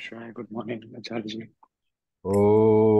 Shrai, good morning, Acharya. ॐ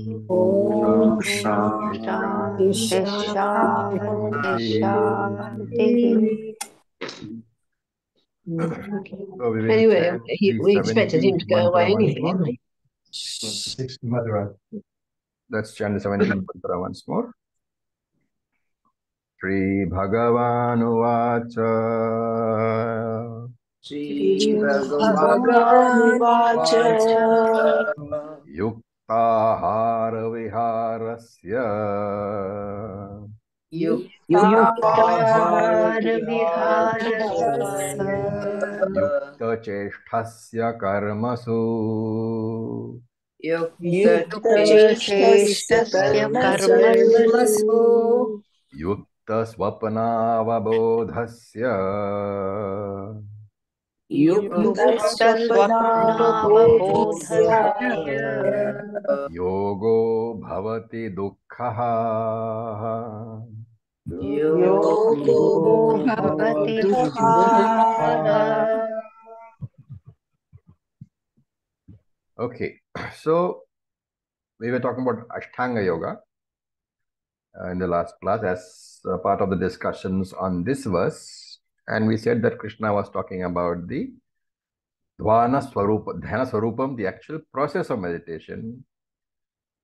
शान्तिः So we will Anyway, chant he, we 317 expected him to go away mantra anyway, once more. didn't we? Six Madhura. Let's chant the 17th mantra once more. Shri Bhagavan Uvacha श्रीभगवानुवाच Yuktahar आहार आहारविहारस्य युक्त कर्मसु। युक्तस्वप्नावबोधस्य। योगो भवति दुःखः Okay, so we were talking about Ashtanga Yoga uh, in the last class as a part of the discussions on this verse. And we said that Krishna was talking about the Dhyana Swarupa, Dhyana Swarupam, the actual process of meditation.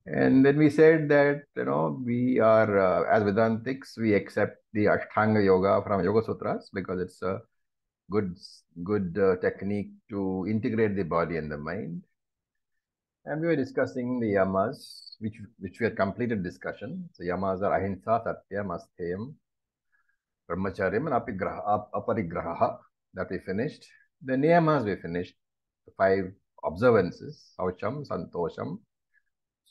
And then we said that, you know, we are, uh, as Vedantics, we accept the Ashtanga Yoga from Yoga Sutras because it's a good, good uh, technique to integrate the body and the mind. And we were discussing the yamas, which which we had completed discussion. So yamas are ahimsa, satyam, astheyam, brahmacharyam, and apigraha, ap- aparigraha that we finished. The niyamas we finished, the five observances, saucham, santosham,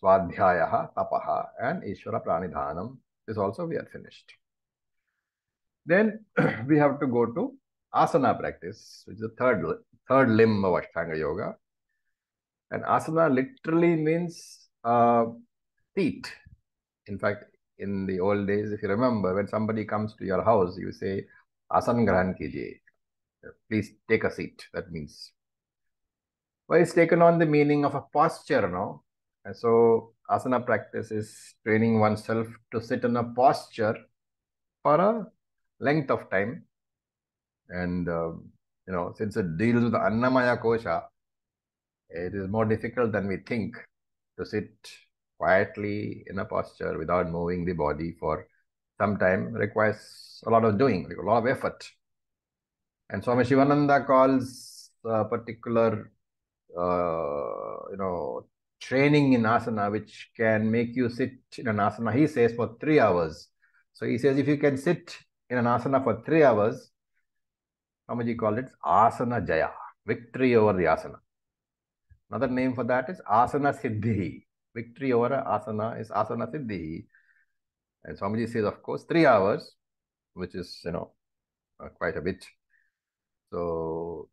swadhyaya, tapaha, and ishvara pranidhanam. This also we are finished. Then we have to go to asana practice, which is the third, third limb of Ashtanga Yoga. And asana literally means uh, seat. In fact, in the old days, if you remember, when somebody comes to your house, you say, Asan Grahan Kijiye. Please take a seat. That means. Well, it's taken on the meaning of a posture, no? And so, asana practice is training oneself to sit in a posture for a length of time. And, um, you know, since it deals with the Annamaya Kosha, it is more difficult than we think to sit quietly in a posture without moving the body for some time requires a lot of doing, a lot of effort. And Swami Shivananda calls a particular, uh, you know, training in asana which can make you sit in an asana, he says, for three hours. So he says if you can sit in an asana for three hours, Swamiji called it asana jaya, victory over the asana. Another name for that is asana siddhi. Victory over asana is asana siddhi. And Swamiji says, of course, three hours, which is, you know, uh, quite a bit. So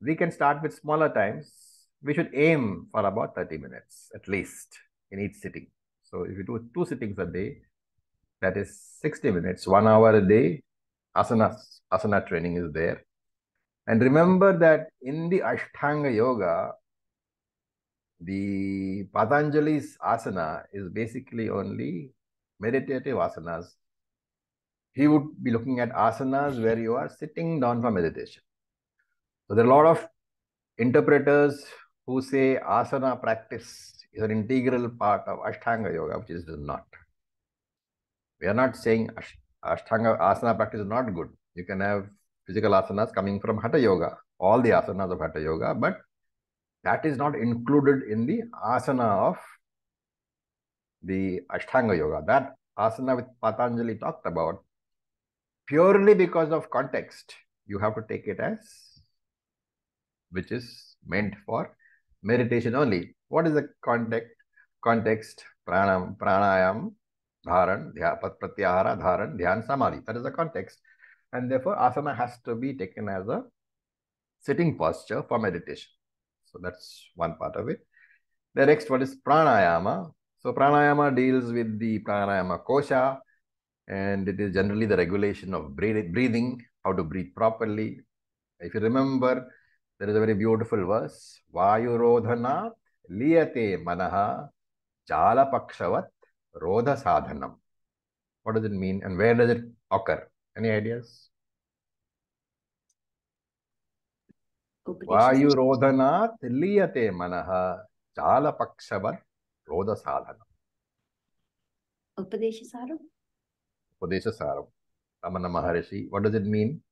we can start with smaller times. We should aim for about 30 minutes at least in each sitting. So if you do two sittings a day, that is 60 minutes, one hour a day, asana, asana training is there. And remember that in the Ashtanga Yoga, the Patanjali's asana is basically only meditative asanas. He would be looking at asanas where you are sitting down for meditation. So there are a lot of interpreters who say asana practice is an integral part of Ashtanga Yoga, which is not. We are not saying Ashtanga asana practice is not good. You can have physical asanas coming from Hatha Yoga, all the asanas of Hatha Yoga, but that is not included in the asana of the Ashtanga Yoga. That asana which Patanjali talked about, purely because of context, you have to take it as which is meant for meditation only. What is the context? Context, pranam, pranayam, dharan, dhya, pratyahara, dharan, dhyan, samadhi. That is the context. And therefore, asana has to be taken as a sitting posture for meditation. So that's one part of it. The next one is pranayama. So pranayama deals with the pranayama kosha, and it is generally the regulation of breathing, how to breathe properly. If you remember, there is a very beautiful verse, Vayurodhanat liyate manaha jala pakshavat rodha sadhanam. What does it mean and where does it occur? Any ideas? Vayurodhanat liyate manaha jala pakshavat rodha sadhanam. Upadeshasaram? Upadesha Saram. Ramana Maharishi. What does it mean?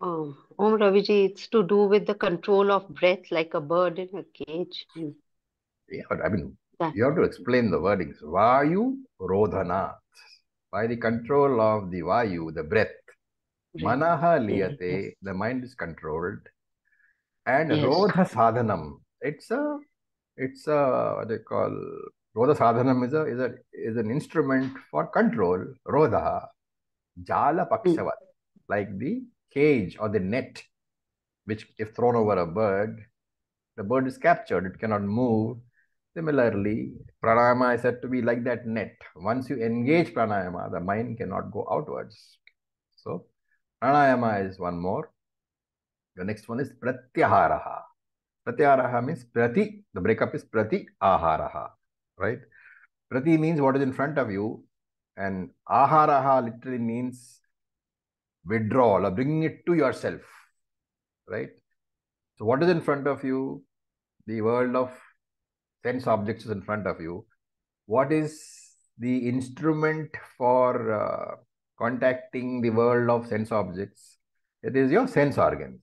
Um, Om Raviji, it's to do with the control of breath like a bird in a cage. Yeah, I mean, That- you have to explain the wordings. Vayu Rodhanat. By the control of the Vayu, the breath. Breath. Manaha Yes. liyate, the mind is controlled. And Yes. Rodha Sadhanam. It's a, it's a, what they call, Rodha Sadhanam is a, is a, is an instrument for control. Rodha. Jala Pakshavat. Like the cage or the net, which if thrown over a bird, the bird is captured, it cannot move. Similarly, pranayama is said to be like that net. Once you engage pranayama, the mind cannot go outwards. So, pranayama is one more. The next one is pratyaharaha. Pratyaharaha means prati, the breakup is prati aharaha, right? Prati means what is in front of you, and aharaha literally means withdrawal or bringing it to yourself, right? So, what is in front of you? The world of sense objects is in front of you. What is the instrument for uh, contacting the world of sense objects? It is your sense organs.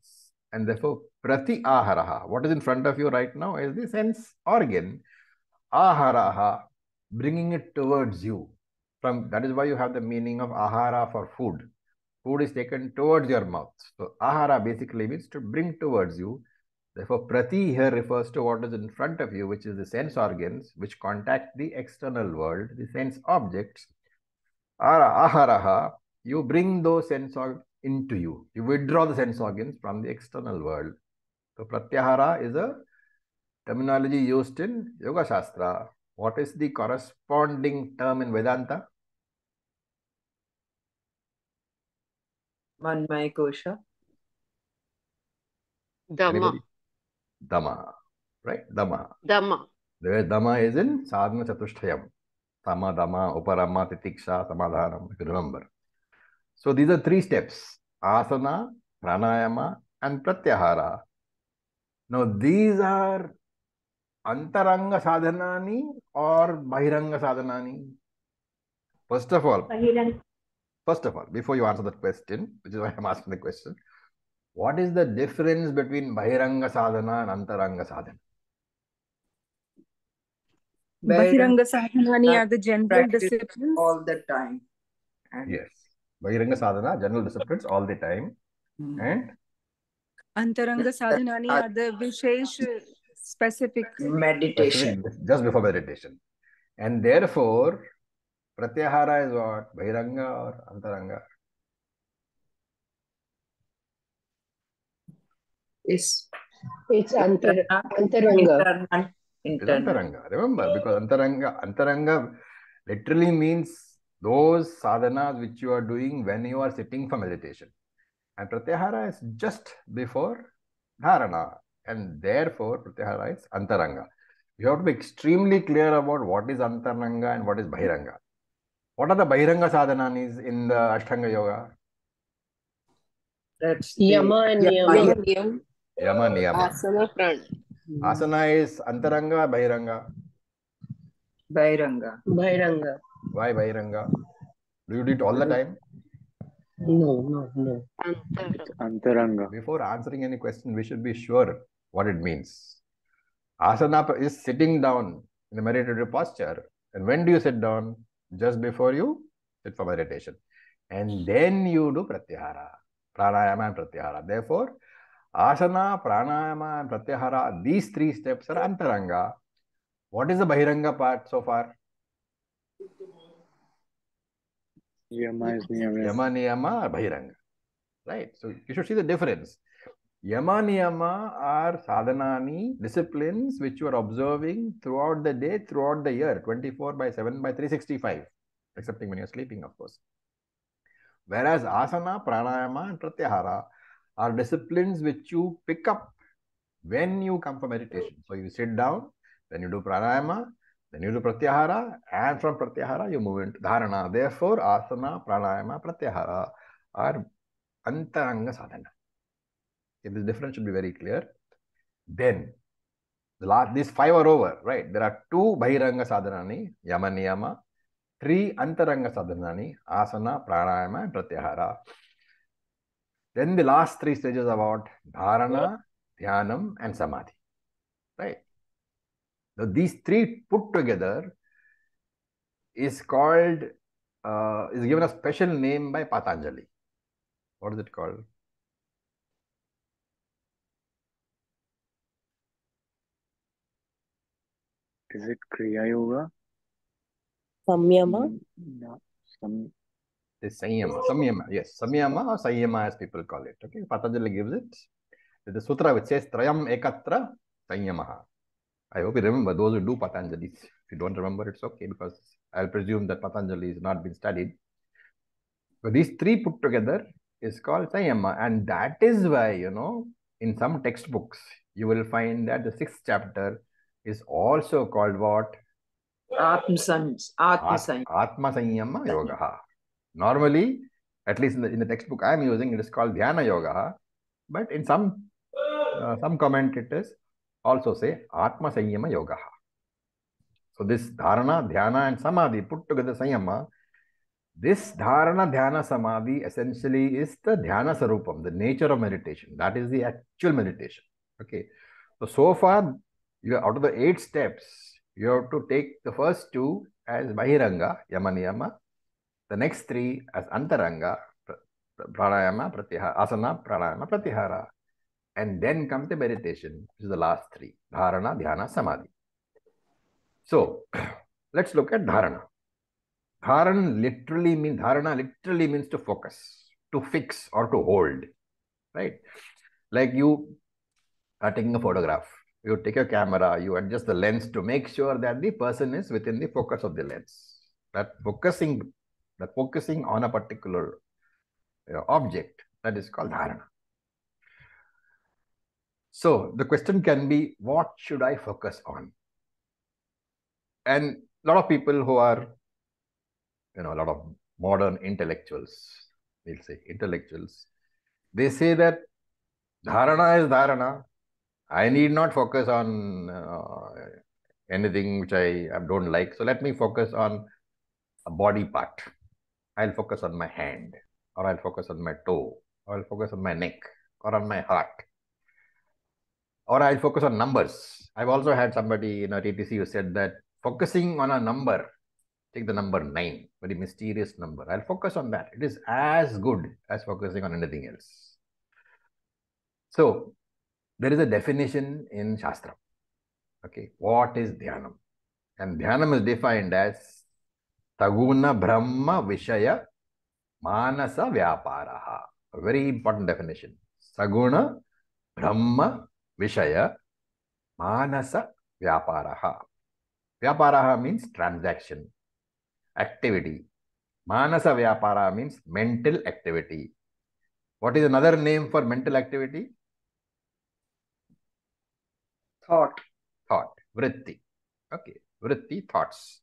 And therefore, prati aharaha. What is in front of you right now is the sense organ. Aharaha, bringing it towards you. From that is why you have the meaning of ahara for food. Food is taken towards your mouth. So ahara basically means to bring towards you. Therefore, prati here refers to what is in front of you, which is the sense organs, which contact the external world, the sense objects. Ara, aharaha, you bring those sense organs into you. You withdraw the sense organs from the external world. So, pratyahara is a terminology used in Yoga Shastra. What is the corresponding term in Vedanta? Manmaya Kosha. Dama. Anybody? Dhamma, right? Dhamma. Dhamma. The Dhamma is in Sadhana Chatushtayam. Sama, Dhamma, Uparama, Titiksha, Samadhanam, if you remember. So these are three steps. Asana, Pranayama, and Pratyahara. Now these are Antaranga Sadhanani or Bahiranga Sadhanani? First of all, Bahiranga. first of all, before you answer that question, which is why I'm asking the question, what is the difference between Bahiranga Sadhana and Antaranga Sadhana? Bahiranga sadhana are the general practice disciplines. all the time. And Yes. Bahiranga sadhana, general disciplines all the time. Mm. And Antaranga sadhanani are the vishesh specific. meditation. specific- just before meditation. And therefore, pratyahara is what? Bahiranga or antaranga? Is It's antar antaranga. internal. Internal. antaranga. Remember, because antaranga, antaranga literally means those sadhanas which you are doing when you are sitting for meditation. And pratyahara is just before dharana. And therefore, pratyahara is antaranga. You have to be extremely clear about what is antaranga and what is bahiranga. What are the bahiranga sadhananis in the Ashtanga Yoga? That's the Yama and Yama. Niyama. Yama, Niyama. asana, pran. Asana is antaranga, bahiranga. Bahiranga. Bhairanga. Why bahiranga? Do you do it all the time? No, no, no. Antara. Antaranga. Before answering any question, we should be sure what it means. Asana is sitting down in a meditative posture. And when do you sit down? Just before you sit for meditation. And then you do pratyahara, pranayama and pratyahara. Therefore, asana, pranayama and pratyahara, these three steps are antaranga. What is the bahiranga part so far? Yama is niyama. Yama, niyama, or bahiranga. Right? So you should see the difference. Yama, niyama are sadhanani, disciplines which you are observing throughout the day, throughout the year, 24 by 7 by 365, excepting when you're sleeping, of course. Whereas asana, pranayama, and pratyahara are disciplines which you pick up when you come for meditation. So you sit down, then you do pranayama, then you do pratyahara, and from pratyahara you move into dharana. Therefore, asana, pranayama, pratyahara are antaranga sadhana. If this difference should be very clear. Then, the last these five are over, right? There are two bahiranga sadhanani, yama niyama, three antaranga sadhanani, asana, pranayama, and pratyahara. Then the last three stages are about dharana, dhyanam, and samadhi. Right? So these three put together is called, uh, is given a special name by Patanjali. What is it called? Is it Kriya Yoga? Samyama. Mm, No. Some is Samyama. Samyama, yes. Samyama or Samyama as people call it. Okay, Patanjali gives it. There's a sutra which says Trayam Ekatra Samyamaha. I hope you remember those who do Patanjali. If you don't remember, it's okay because I'll presume that Patanjali has not been studied. But these three put together is called Samyama. And that is why, you know, in some textbooks, you will find that the sixth chapter is also called what? Atma Sanyama Yoga. Normally, at least in the, in the textbook I am using, it is called Dhyana Yoga. But in some uh, some commentators also say Atma Sanyama Yoga. So this Dharana, Dhyana and Samadhi put together Sanyama. This Dharana, Dhyana, Samadhi essentially is the Dhyana Sarupam, the nature of meditation. That is the actual meditation. Okay. So, so far, you out of the eight steps, you have to take the first two as Bahiranga, Yama Niyama, the next three as Antaranga, Pranayama, Pratyahara, Asana, Pranayama, Pratyahara. And then come the meditation, which is the last three, Dharana, Dhyana, Samadhi. So, let's look at Dharana. Dharana literally means, Dharana literally means to focus, to fix or to hold, right? Like you are taking a photograph you take a camera, you adjust the lens to make sure that the person is within the focus of the lens. That focusing, that focusing on a particular know, object, that is called dharana. So the question can be, what should I focus on? And a lot of people who are, you know, a lot of modern intellectuals, we'll say intellectuals, they say that dharana is dharana, I need not focus on uh, anything which I don't like. So let me focus on a body part. I'll focus on my hand, or I'll focus on my toe, or I'll focus on my neck, or on my heart, or I'll focus on numbers. I've also had somebody in a TTC who said that focusing on a number, take the number nine, very mysterious number. I'll focus on that. It is as good as focusing on anything else. So there is a definition in Shastra. Okay, what is Dhyanam? And Dhyanam is defined as Saguna Brahma Vishaya Manasa Vyaparaha. A very important definition. Saguna Brahma Vishaya Manasa Vyaparaha. Vyaparaha means transaction, activity. Manasa Vyapara means mental activity. What is another name for mental activity? Thought. thought, vritti. Okay, vritti, thoughts.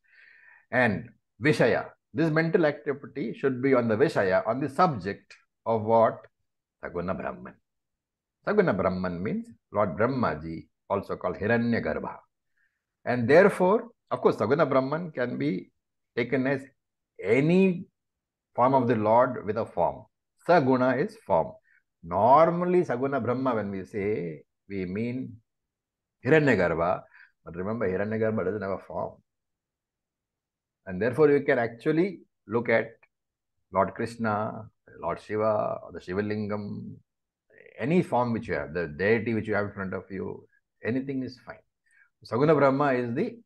Vishaya, this mental activity should be on the vishaya, on the subject of what? Saguna Brahman. Saguna Brahman means Lord Brahmaji, also called Hiranya Garbha. And therefore, of course, Saguna Brahman can be taken as any form of the Lord with a form. Saguna is form. Normally, Saguna Brahma, when we say, we mean Hiranyagarbha. But remember, Hiranyagarbha doesn't have a form. And therefore, you can actually look at Lord Krishna, Lord Shiva, or the Shivalingam, any form which you have, the deity which you have in front of you, anything is fine. Saguna Brahma is the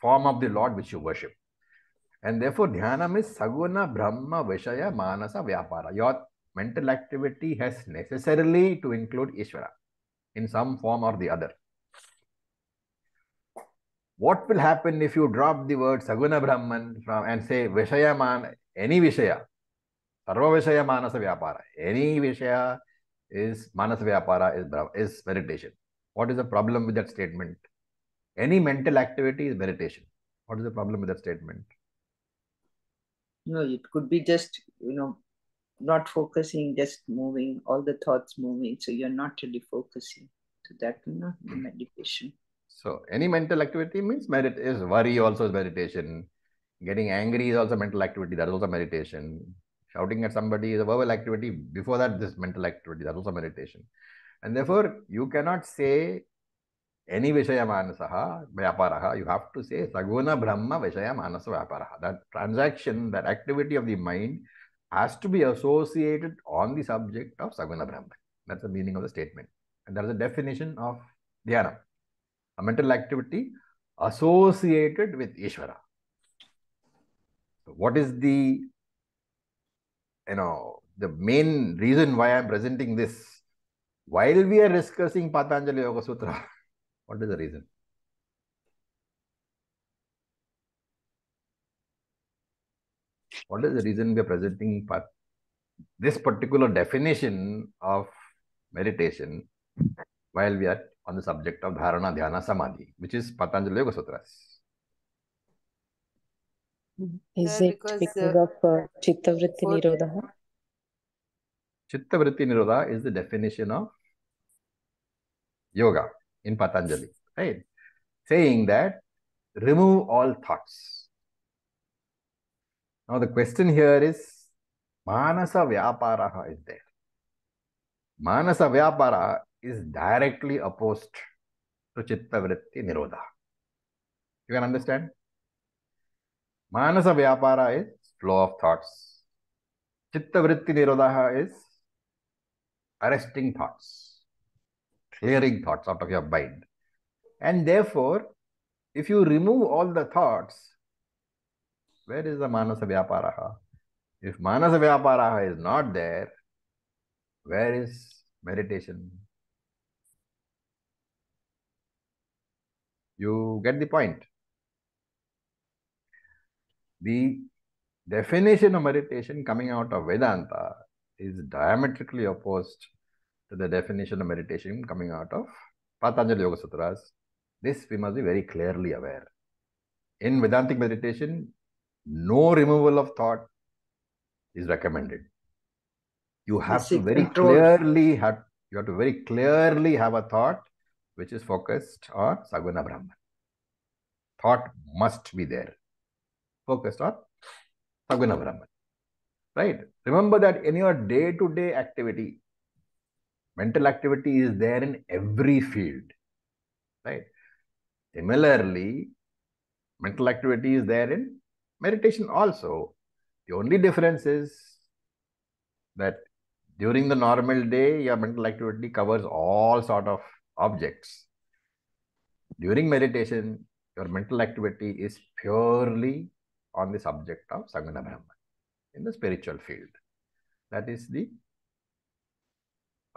form of the Lord which you worship. And therefore, Dhyanam is Saguna Brahma Vishaya Manasa Vyapara. Your mental activity has necessarily to include Ishvara in some form or the other. What will happen if you drop the word Saguna Brahman from and say Vishaya Man, any Vishaya, Sarva Vishaya Manasa Vyapara, any Vishaya is Manasa Vyapara is, is meditation. What is the problem with that statement? Any mental activity is meditation. What is the problem with that statement? No, it could be just, you know, not focusing, just moving, all the thoughts moving. So you're not really focusing. So that will not be meditation. So any mental activity means merit is worry also is meditation. Getting angry is also mental activity. That is also meditation. Shouting at somebody is a verbal activity. Before that, this mental activity. That is also meditation. And therefore, you cannot say any Vishaya Manasaha Vyaparaha. You have to say Saguna Brahma Vishaya Manasa Vyaparaha. That transaction, that activity of the mind has to be associated on the subject of Saguna Brahman. That's the meaning of the statement. And that is the definition of dhyana. A mental activity associated with Ishvara. What is the, you know, the main reason why I'm presenting this? While we are discussing Patanjali Yoga Sutra, what is the reason? What is the reason we are presenting this particular definition of meditation while we are on the subject of Dharana, Dhyana, Samadhi, which is Patanjali Yoga Sutras? Is it because, because uh, of uh, Chitta Vritti Nirodha? Chitta Vritti Nirodha is the definition of yoga in Patanjali, right? Saying that remove all thoughts. Now the question here is Manasa Vyaparaha is there. Manasa Vyapara is directly opposed to Chitta Vritti Nirodha. You can understand? Manasa Vyapara is flow of thoughts. Chitta Vritti Nirodha is arresting thoughts, clearing thoughts out of your mind. And therefore, if you remove all the thoughts, where is the Manasa Vyaparaha? If Manasa Vyaparaha is not there, where is meditation? You get the point. The definition of meditation coming out of Vedanta is diametrically opposed to the definition of meditation coming out of Patanjali Yoga Sutras. This we must be very clearly aware. In Vedantic meditation, no removal of thought is recommended. You have to very control. clearly have you have to very clearly have a thought which is focused on Saguna Brahman. Thought must be there. Focused on Saguna Brahman. Right? Remember that in your day-to-day activity, mental activity is there in every field. Right? Similarly, mental activity is there in meditation also. The only difference is that during the normal day, your mental activity covers all sort of objects. During meditation, your mental activity is purely on the subject of Saguna Brahman in the spiritual field. That is the,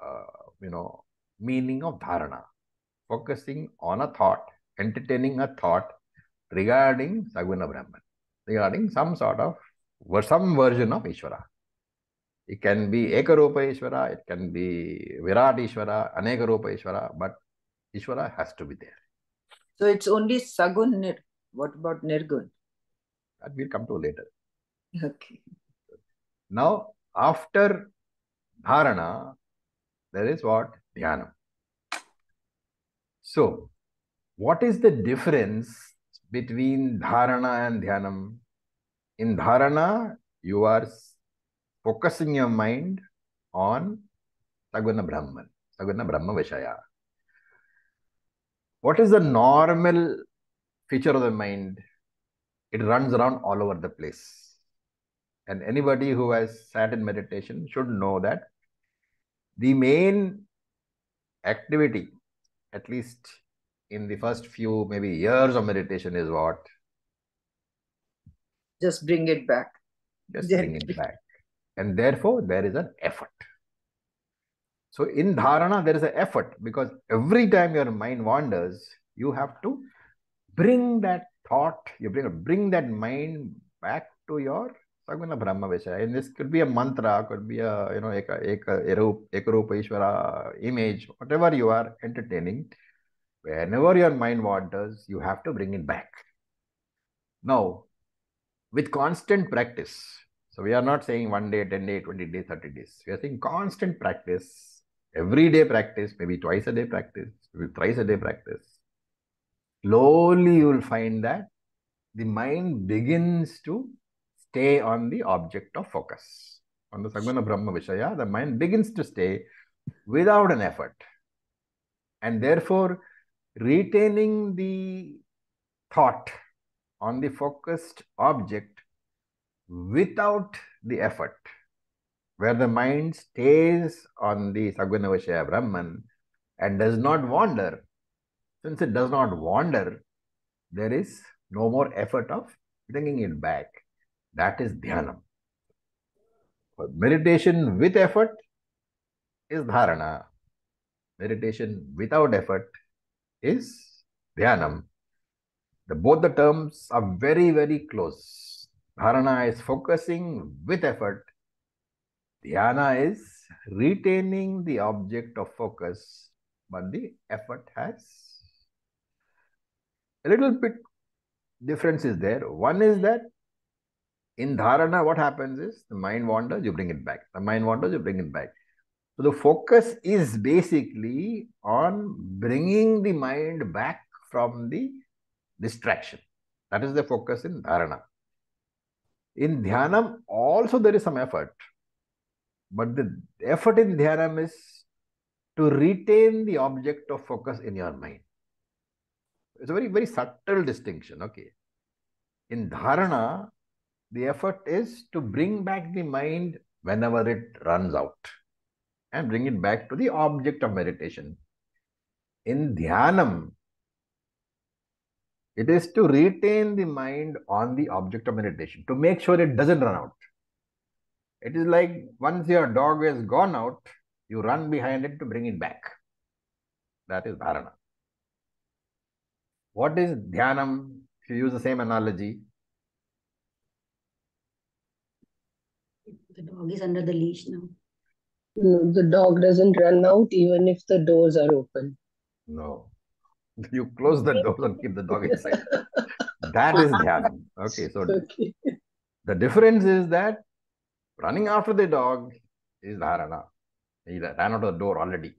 uh, you know, meaning of dharana. Focusing on a thought, entertaining a thought regarding Saguna Brahman, regarding some sort of, some version of Ishvara. It can be Ekarupa Ishvara, it can be Virat Ishvara, Anekarupa Ishvara, but Ishvara has to be there. So it's only Sagun Nir. What about Nirgun? That we'll come to later. Okay. Now, after dharana, there is what? Dhyana. So, what is the difference between dharana and dhyanam? In dharana, you are focusing your mind on Saguna Brahman, Saguna Brahma Vishaya. What is the normal feature of the mind? It runs around all over the place. And anybody who has sat in meditation should know that the main activity, at least in the first few maybe years of meditation, is what? Just bring it back. Just bring it back. And therefore, there is an effort. So in dharana, there is an effort because every time your mind wanders, you have to bring that thought, you bring bring that mind back to your Saguna Brahma Vishaya. And this could be a mantra, could be a you know eka, eka, erup, ekarupa Ishvara image, whatever you are entertaining. Whenever your mind wanders, you have to bring it back. Now, with constant practice, so we are not saying one day, 10 days, 20 days, 30 days. We are saying constant practice, everyday practice, maybe twice a day practice, maybe thrice a day practice. Slowly you will find that the mind begins to stay on the object of focus. On the Saguna Brahma Vishaya, the mind begins to stay without an effort. And therefore, retaining the thought on the focused object without the effort, where the mind stays on the Saguna Vishaya Brahman and does not wander. Since it does not wander, there is no more effort of bringing it back. That is dhyana. But meditation with effort is dharana. Meditation without effort is dhyanam. The, both the terms are very, very close. Dharana is focusing with effort. Dhyana is retaining the object of focus, but the effort has a little bit difference is there. One is hmm. that in dharana, what happens is the mind wanders, you bring it back. The mind wanders, you bring it back. So the focus is basically on bringing the mind back from the distraction. That is the focus in dharana. In dhyanam, also there is some effort. But the effort in dhyanam is to retain the object of focus in your mind. It's a very, very subtle distinction. Okay. In dharana, the effort is to bring back the mind whenever it runs out and bring it back to the object of meditation. In dhyanam, it is to retain the mind on the object of meditation, to make sure it doesn't run out. It is like once your dog has gone out, you run behind it to bring it back. That is dharana. What is dhyanam? If you use the same analogy, The dog is under the leash now. No, the dog doesn't run out even if the doors are open. no. You close the doors and keep the dog inside. That is dhyanam. Okay, so Okay. the difference is that running after the dog is dharana. He ran out of the door already.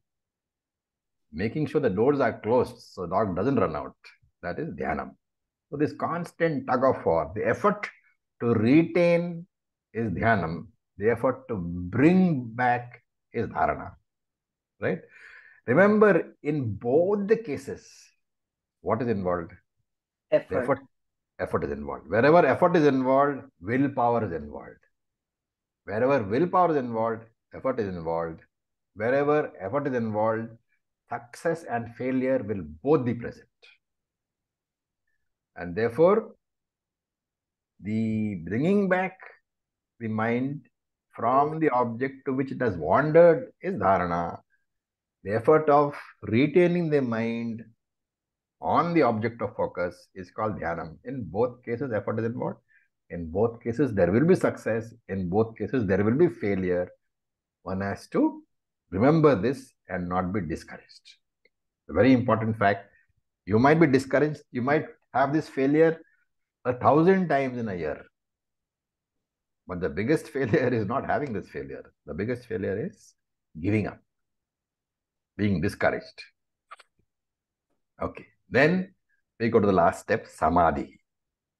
Making sure the doors are closed so the dog doesn't run out. That is dhyanam. So this constant tug of war, the effort to retain is dhyanam. The effort to bring back is dharana. Right? Remember, in both the cases, what is involved? Effort. effort, effort is involved. Wherever effort is involved, willpower is involved. Wherever willpower is involved, effort is involved. Wherever effort is involved, success and failure will both be present. And therefore, the bringing back the mind from the object to which it has wandered is dharana. The effort of retaining the mind on the object of focus is called dhyanam. In both cases, effort is involved. In both cases, there will be success. In both cases, there will be failure. One has to remember this and not be discouraged. A very important fact. You might be discouraged. You might have this failure a thousand times in a year. But the biggest failure is not having this failure. The biggest failure is giving up, being discouraged. Okay. Then we go to the last step, samadhi.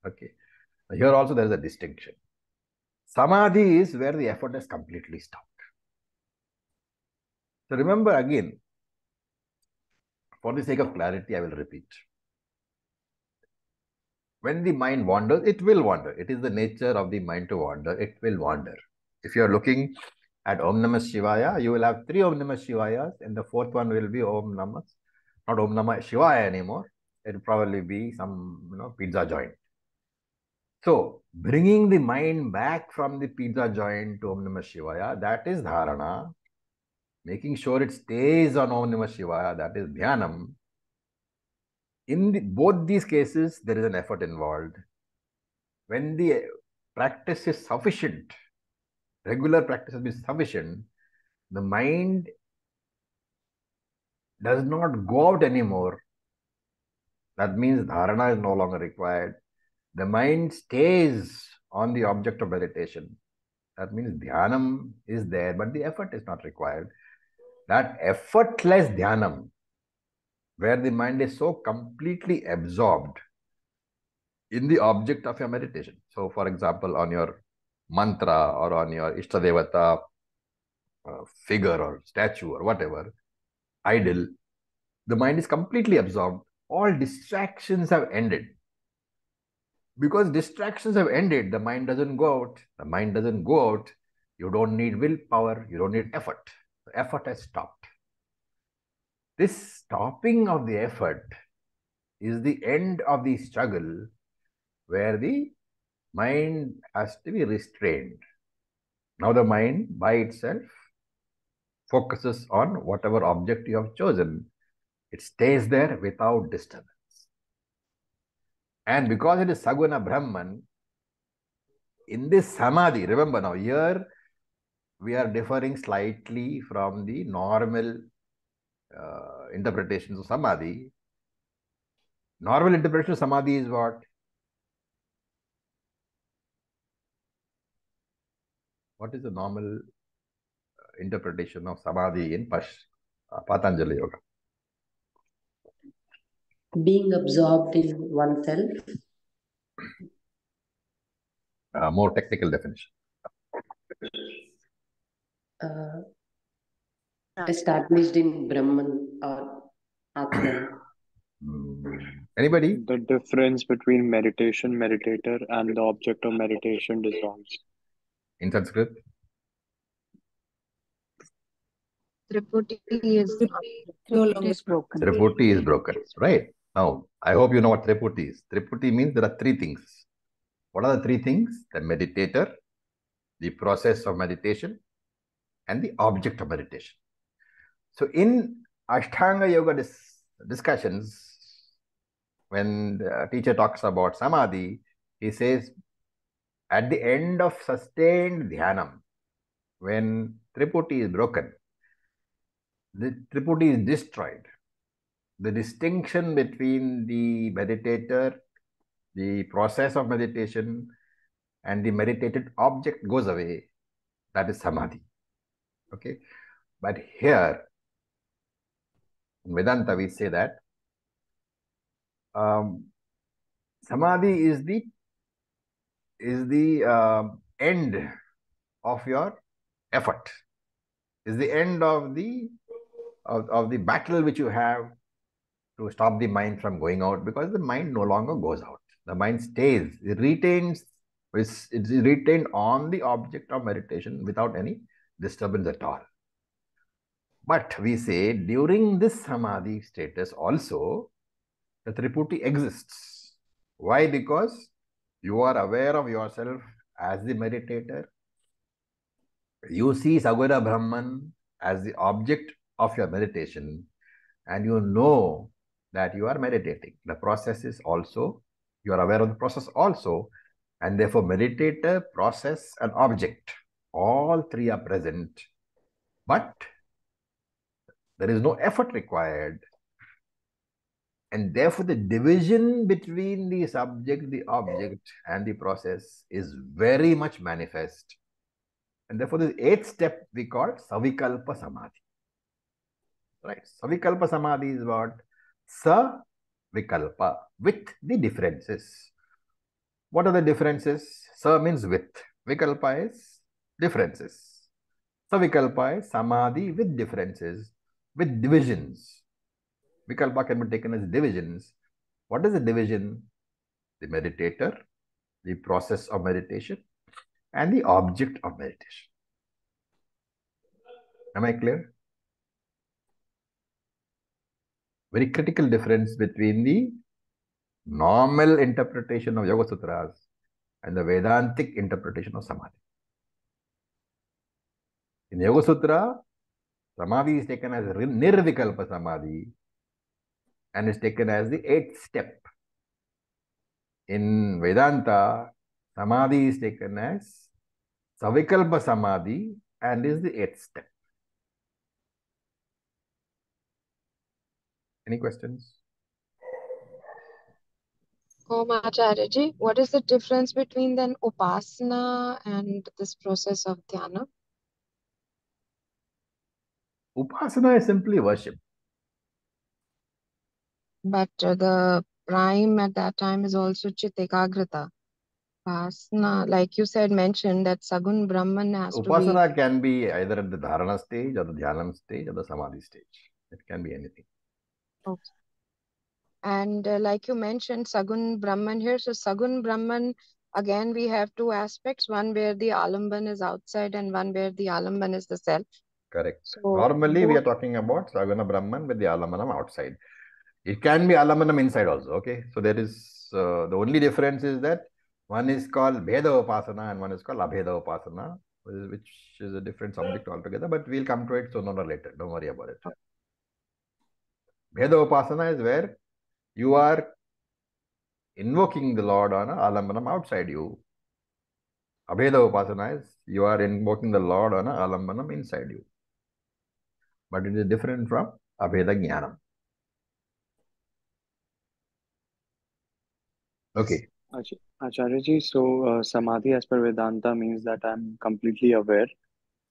Okay. Here also there is a distinction. Samadhi is where the effort has completely stopped. So remember again, for the sake of clarity, I will repeat. when the mind wanders, it will wander. It is the nature of the mind to wander. It will wander. If you are looking at Om Namah Shivaya, you will have three Om Namah Shivayas, and the fourth one will be Om Namah, not Om Namah Shivaya anymore. It will probably be some you know pizza joint. So bringing the mind back from the pizza joint to Om Namah Shivaya, that is dharana. Making sure it stays on Om Namah Shivaya, that is dhyanam. In the, both these cases, there is an effort involved. When the practice is sufficient, regular practice has been sufficient, the mind does not go out anymore. That means dharana is no longer required. The mind stays on the object of meditation. That means dhyanam is there, but the effort is not required. That effortless dhyanam, where the mind is so completely absorbed in the object of your meditation. So, for example, on your mantra or on your Ishtadevata uh, figure or statue or whatever, idol, the mind is completely absorbed. All distractions have ended. Because distractions have ended, the mind doesn't go out. The mind doesn't go out. You don't need willpower. You don't need effort. The effort has stopped. This stopping of the effort is the end of the struggle where the mind has to be restrained. Now the mind by itself focuses on whatever object you have chosen. It stays there without disturbance. And because it is Saguna Brahman, in this Samadhi, remember now, here we are differing slightly from the normal uh, interpretations of Samadhi. Normal interpretation of Samadhi is what? What is the normal interpretation of Samadhi in Pash, uh, Patanjali Yoga? Being absorbed in oneself. Uh, more technical definition. Uh, established in Brahman or Atman. Hmm. Anybody? The difference between meditation, meditator, and the object of meditation dissolves. In Sanskrit? Triputi is no longer broken. Triputi is broken, right? Now, I hope you know what Triputi is. Triputi means there are three things. What are the three things? The meditator, the process of meditation, and the object of meditation. So, in Ashtanga Yoga dis discussions, when the teacher talks about Samadhi, he says, at the end of sustained dhyanam, when Triputi is broken, the Triputi is destroyed. The distinction between the meditator, the process of meditation, and the meditated object goes away. That is Samadhi. Okay. But here, in Vedanta, we say that um, Samadhi is the is the uh, end of your effort, is the end of the of, of the battle which you have to stop the mind from going out because the mind no longer goes out. The mind stays, it retains, it's, it's retained on the object of meditation without any disturbance at all. But we say during this samadhi status also, the triputi exists. Why? Because you are aware of yourself as the meditator. You see Saguna Brahman as the object of your meditation, and you know that you are meditating. The process is also, you are aware of the process also, and therefore meditator, process, and object, all three are present. But there is no effort required and therefore, the division between the subject, the object, and the process is very much manifest. And therefore, the eighth step we call Savikalpa Samadhi. Right? Savikalpa Samadhi is what? Sa Vikalpa, with the differences. What are the differences? Sa means with. Vikalpa is differences. Savikalpa is Samadhi with differences, with divisions. Vikalpa can be taken as divisions. What is a division? the meditator, the process of meditation, and the object of meditation. Am I clear? Very critical difference between the normal interpretation of Yoga Sutras and the Vedantic interpretation of Samadhi. In Yoga Sutra, Samadhi is taken as Nirvikalpa Samadhi and is taken as the eighth step. In Vedanta, Samadhi is taken as Savikalpa Samadhi and is the eighth step. Any questions? Om Acharya what is the difference between then upasana and this process of dhyana? Upasana is simply worship. But uh, the prime at that time is also Chit Ekagrata. Upasana, like you said, mentioned that Sagun Brahman has Upasana to be... can be either at the Dharana stage or the Dhyanam stage or the Samadhi stage. It can be anything. Okay. And uh, like you mentioned, Sagun Brahman here. So Sagun Brahman, again, we have two aspects. One where the Alamban is outside and one where the Alamban is the self. Correct. So Normally, we are talking about Saguna Brahman with the Alambanam outside. It can be Alambanam inside also. Okay. So there is uh, the only difference is that one is called Bheda Upasana and one is called Abheda Upasana, which is- which is a different subject altogether. But we'll come to it sooner or later. Don't worry about it. Bheda Upasana is where you are invoking the Lord on Alambanam outside you. Abheda Upasana is you are invoking the Lord on Alambanam inside you. But it is different from Abheda Jnanam. Okay. Ach- Acharya ji, so uh, samadhi as per Vedanta means that I'm completely aware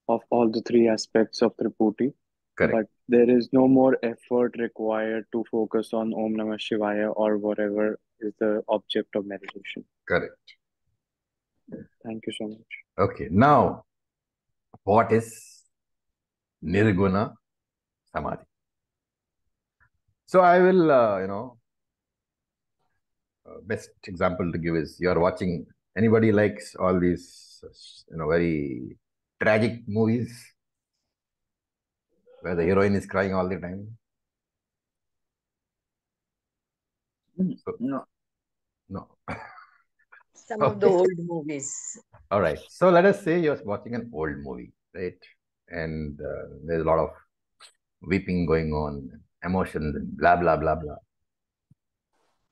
of all the three aspects of Triputi, Correct. but there is no more effort required to focus on Om Namah Shivaya or whatever is the object of meditation. Correct. Thank you so much. Okay. Now, what is Nirguna Samadhi? So I will, uh, you know, uh, best example to give is you are watching. Anybody likes all these, you know, very tragic movies where the heroine is crying all the time? So- No. No. Some of the old movies. All right. So let us say you're watching an old movie, right? And uh, there's a lot of weeping going on, emotions, and blah, blah, blah, blah.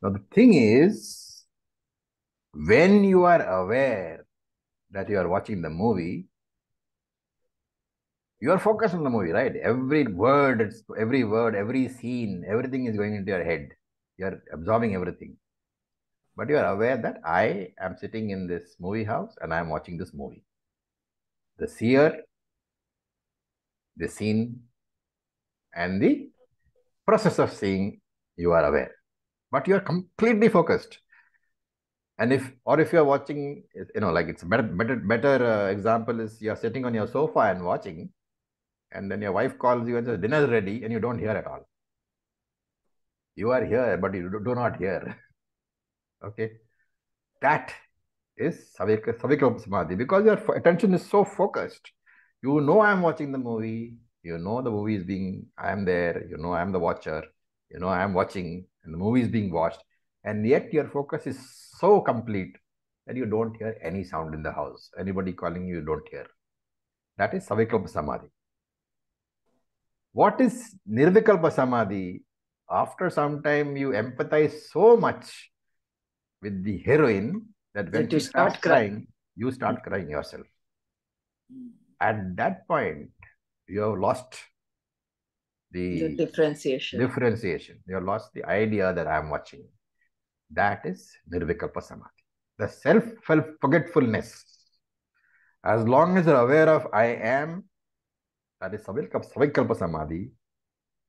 Now, the thing is, when you are aware that you are watching the movie, you are focused on the movie, right? Every word, every word, every scene, everything is going into your head. You are absorbing everything. But you are aware that I am sitting in this movie house and I am watching this movie. The seer, the scene, and the process of seeing, you are aware. But you are completely focused. And if, or if you are watching, you know, like it's a better, better, better uh, example is you are sitting on your sofa and watching, and then your wife calls you and says, dinner is ready, and you don't hear at all. You are here, but you do not hear. Okay. That is Savika Savikalpa Samadhi because your attention is so focused. You know I'm watching the movie. You know the movie is being, I am there. You know I'm the watcher. You know I'm watching and the movie is being watched. And yet your focus is so complete that you don't hear any sound in the house. Anybody calling you, you don't hear. That is Savikalpa Samadhi. What is Nirvikalpa Samadhi? After some time, you empathize so much with the heroine that when you start crying. crying, you start crying yourself. At that point, you have lost The the differentiation. differentiation. You have lost the idea that I am watching. That is Nirvikalpa Samadhi. The self forgetfulness. As long as you're aware of I am, that is Savikalpa Samadhi.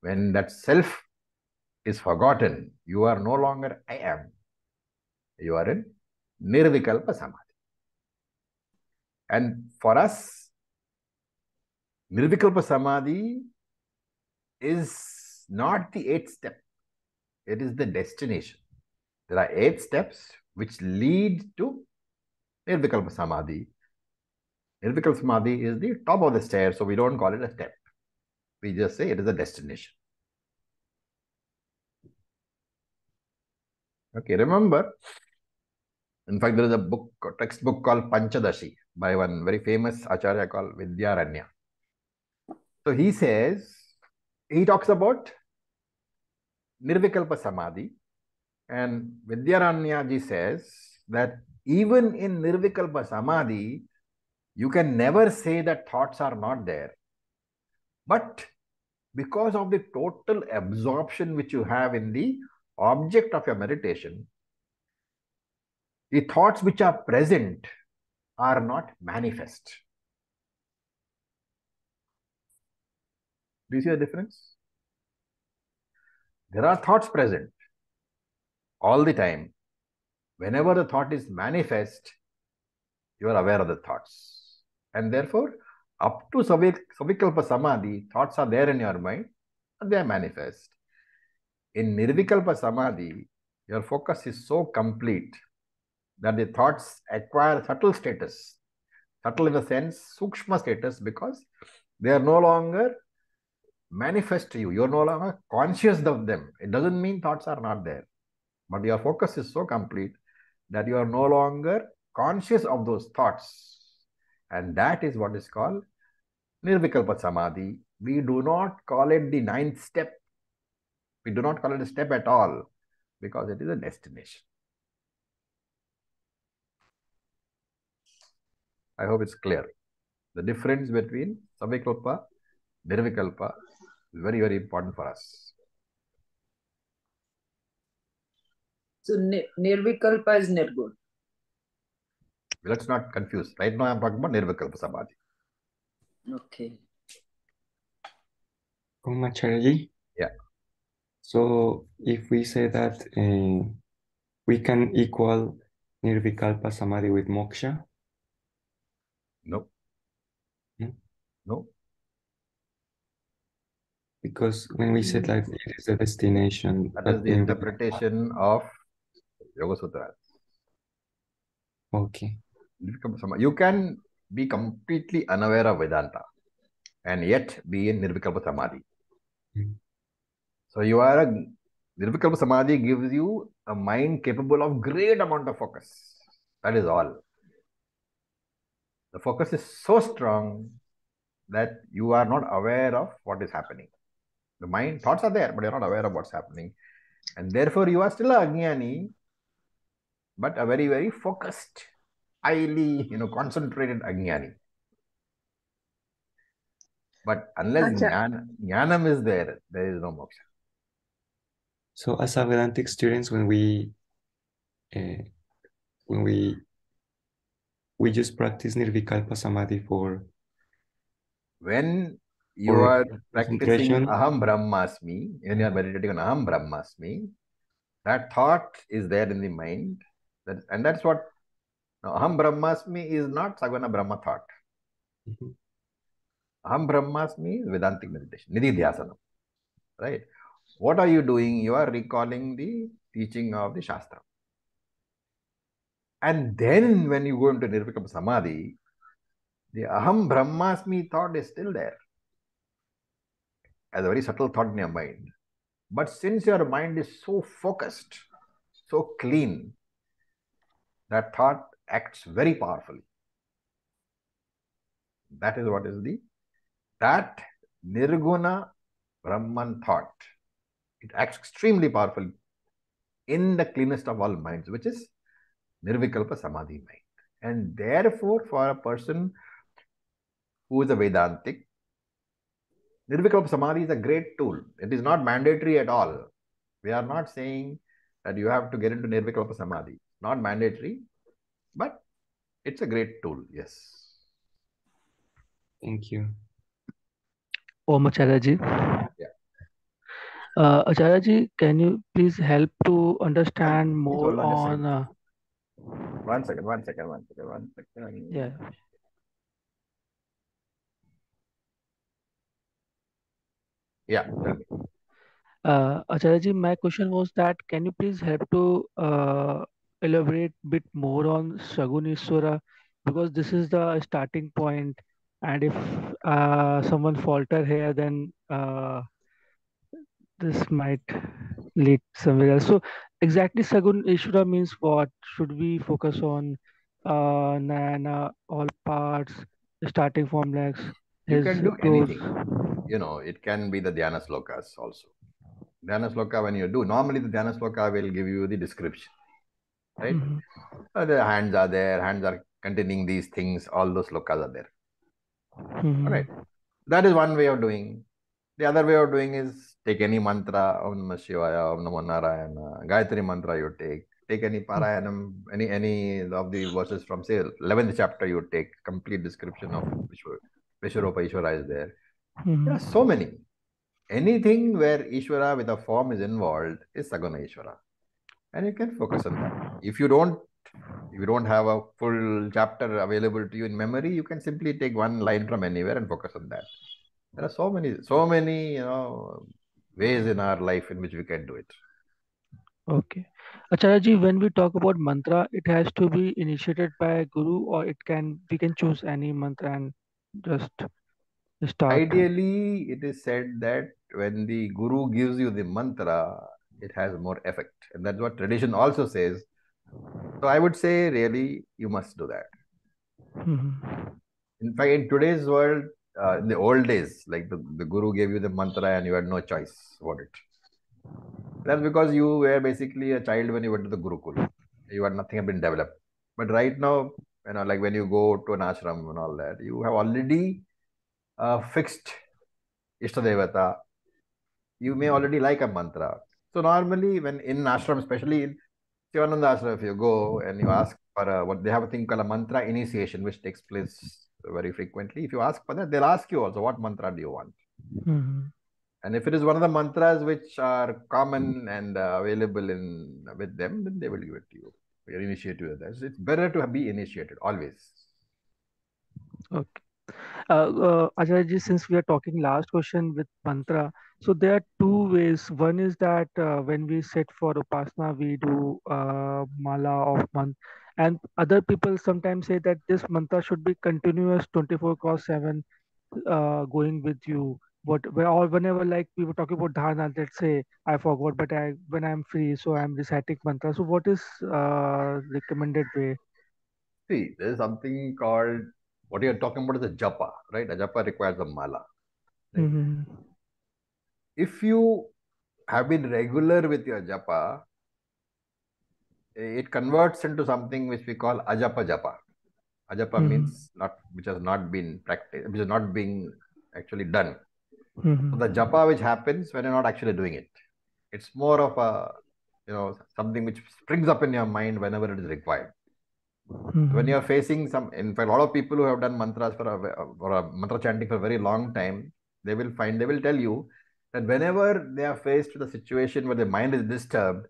When that self is forgotten, you are no longer I am. You are in Nirvikalpa Samadhi. And for us, Nirvikalpa Samadhi is not the eighth step, it is the destination. There are eight steps, which lead to Nirvikalpa Samadhi. Nirvikalpa Samadhi is the top of the stair, so we don't call it a step. We just say it is a destination. Okay, remember, in fact, there is a book, a textbook called Panchadashi by one very famous Acharya called Vidyaranya. So he says, he talks about Nirvikalpa Samadhi, and Vidyaranyaji says that even in Nirvikalpa Samadhi, you can never say that thoughts are not there. But because of the total absorption which you have in the object of your meditation, the thoughts which are present are not manifest. Do you see the difference? There are thoughts present all the time. Whenever the thought is manifest, you are aware of the thoughts. And therefore, up to Savikalpa Samadhi, thoughts are there in your mind, and they are manifest. In Nirvikalpa Samadhi, your focus is so complete that the thoughts acquire subtle status. Subtle in the sense, sukshma status, because they are no longer manifest to you. You're no longer conscious of them. It doesn't mean thoughts are not there. But your focus is so complete that you are no longer conscious of those thoughts. And that is what is called Nirvikalpa Samadhi. We do not call it the ninth step. We do not call it a step at all because it is a destination. I hope it's clear. The difference between Savikalpa, Nirvikalpa is very, very important for us. So Nirvikalpa is Nirgun. Let's not confuse. Right now I'm talking about Nirvikalpa Samadhi. Okay. Kumacharji? Yeah. So if we say that uh, we can equal Nirvikalpa Samadhi with moksha? No. No. No. Because when we said like it is a destination, that is the interpretation of Yoga Sutra. Okay. You can be completely unaware of Vedanta and yet be in Nirvikalpa Samadhi. Mm. So you are a Nirvikalpa Samadhi gives you a mind capable of great amount of focus. That is all. The focus is so strong that you are not aware of what is happening. The mind, thoughts are there, but you're not aware of what's happening. And therefore, you are still a Ajnani, but a very, very focused, highly, you know, concentrated Ajnani. But unless jnana, jnanam is there, there is no moksha. So as a Vedantic students, when we uh, when we we just practice Nirvikalpa Samadhi for when you are practicing Aham Brahmasmi, when you are meditating on Aham Brahmasmi, that thought is there in the mind. That, and that's what now, Aham Brahmasmi is not Saguna Brahma thought. mm -hmm. Aham Brahmasmi is Vedantic meditation, Nididhyasana. Right? What are you doing? You are recalling the teaching of the Shastra. And then when you go into Nirvikalpa Samadhi, the Aham Brahmasmi thought is still there as a very subtle thought in your mind. But since your mind is so focused, so clean, that thought acts very powerfully. That is what is the, that Nirguna Brahman thought. It acts extremely powerfully in the cleanest of all minds, which is Nirvikalpa Samadhi mind. And therefore, for a person who is a Vedantic, Nirvikalpa Samadhi is a great tool. It is not mandatory at all. We are not saying that you have to get into Nirvikalpa Samadhi. Not mandatory, but it's a great tool. Yes. Thank you. Om Acharya Yeah. Uh, Acharya can you please help to understand more on... Uh, one second, one second, one second, one second. Yeah. Yeah. Uh, Acharya ji, my question was that can you please help to uh, elaborate a bit more on Sagunishwara because this is the starting point, and if uh, someone falter here, then uh, this might lead somewhere else. So exactly Sagun Ishvara means what? Should we focus on uh Nayana, all parts, starting from legs, You can do toes? anything. You know, it can be the Dhyana slokas also. Dhyana sloka, when you do, normally the Dhyana sloka will give you the description, right? Mhm. Uh, the hands are there, hands are containing these things, all those lokas are there. Mhm. All right. That is one way of doing. The other way of doing is take any mantra, Om Namah Shivaya, Om Namo Narayana, Gayatri mantra you take. Take any parayanam, any any of the verses from say 11th chapter you take, complete description of Vishwa, Vishwarupa Ishwara is there. There Mhm. are so many. Anything where Ishwara with a form is involved is Saguna Ishwara. And you can focus on that. If you don't if you don't have a full chapter available to you in memory, you can simply take one line from anywhere and focus on that. There are so many, so many, you know, ways in our life in which we can do it. Okay. Acharya ji, when we talk about mantra, it has to be initiated by Guru or it can we can choose any mantra and just start. Ideally, it is said that when the guru gives you the mantra, it has more effect. And that's what tradition also says. So I would say, really, you must do that. Mhm. In fact, in today's world, uh, in the old days, like the, the guru gave you the mantra and you had no choice about it. That's because you were basically a child when you went to the Gurukul. You had nothing had been developed. But right now, you know, like when you go to an ashram and all that, you have already uh, fixed Ishtadevata. You may already like a mantra. So normally, when in ashram, especially in Sivananda ashram, if you go and you ask for a, what they have a thing called a mantra initiation, which takes place very frequently. If you ask for that, they'll ask you also, what mantra do you want? Mhm. And if it is one of the mantras which are common and uh, available in with them, then they will give it to you. Your initiative with that. So it's better to be initiated always. Okay. Uh, uh, ji, since we are talking last question with mantra, so there are two ways. One is that uh, when we sit for upasana, we do mala of month, and other people sometimes say that this mantra should be continuous 24 cross 7 uh, going with you. What or whenever like we were talking about dharana, let's say I forgot, but I when I'm free, so I'm reciting mantra. So what is uh, recommended way? See, there is something called what you're talking about is a japa, right? A japa requires a mala. Right? Mhm. If you have been regular with your japa, it converts into something which we call ajapa japa. Ajapa Mhm. means not which has not been practiced, which is not being actually done. Mhm. So the japa which happens when you're not actually doing it. It's more of a you know something which springs up in your mind whenever it is required. When Mhm. you're facing some, in fact, a lot of people who have done mantras for a, or a mantra chanting for a very long time, they will find, they will tell you that whenever they are faced with a situation where the mind is disturbed,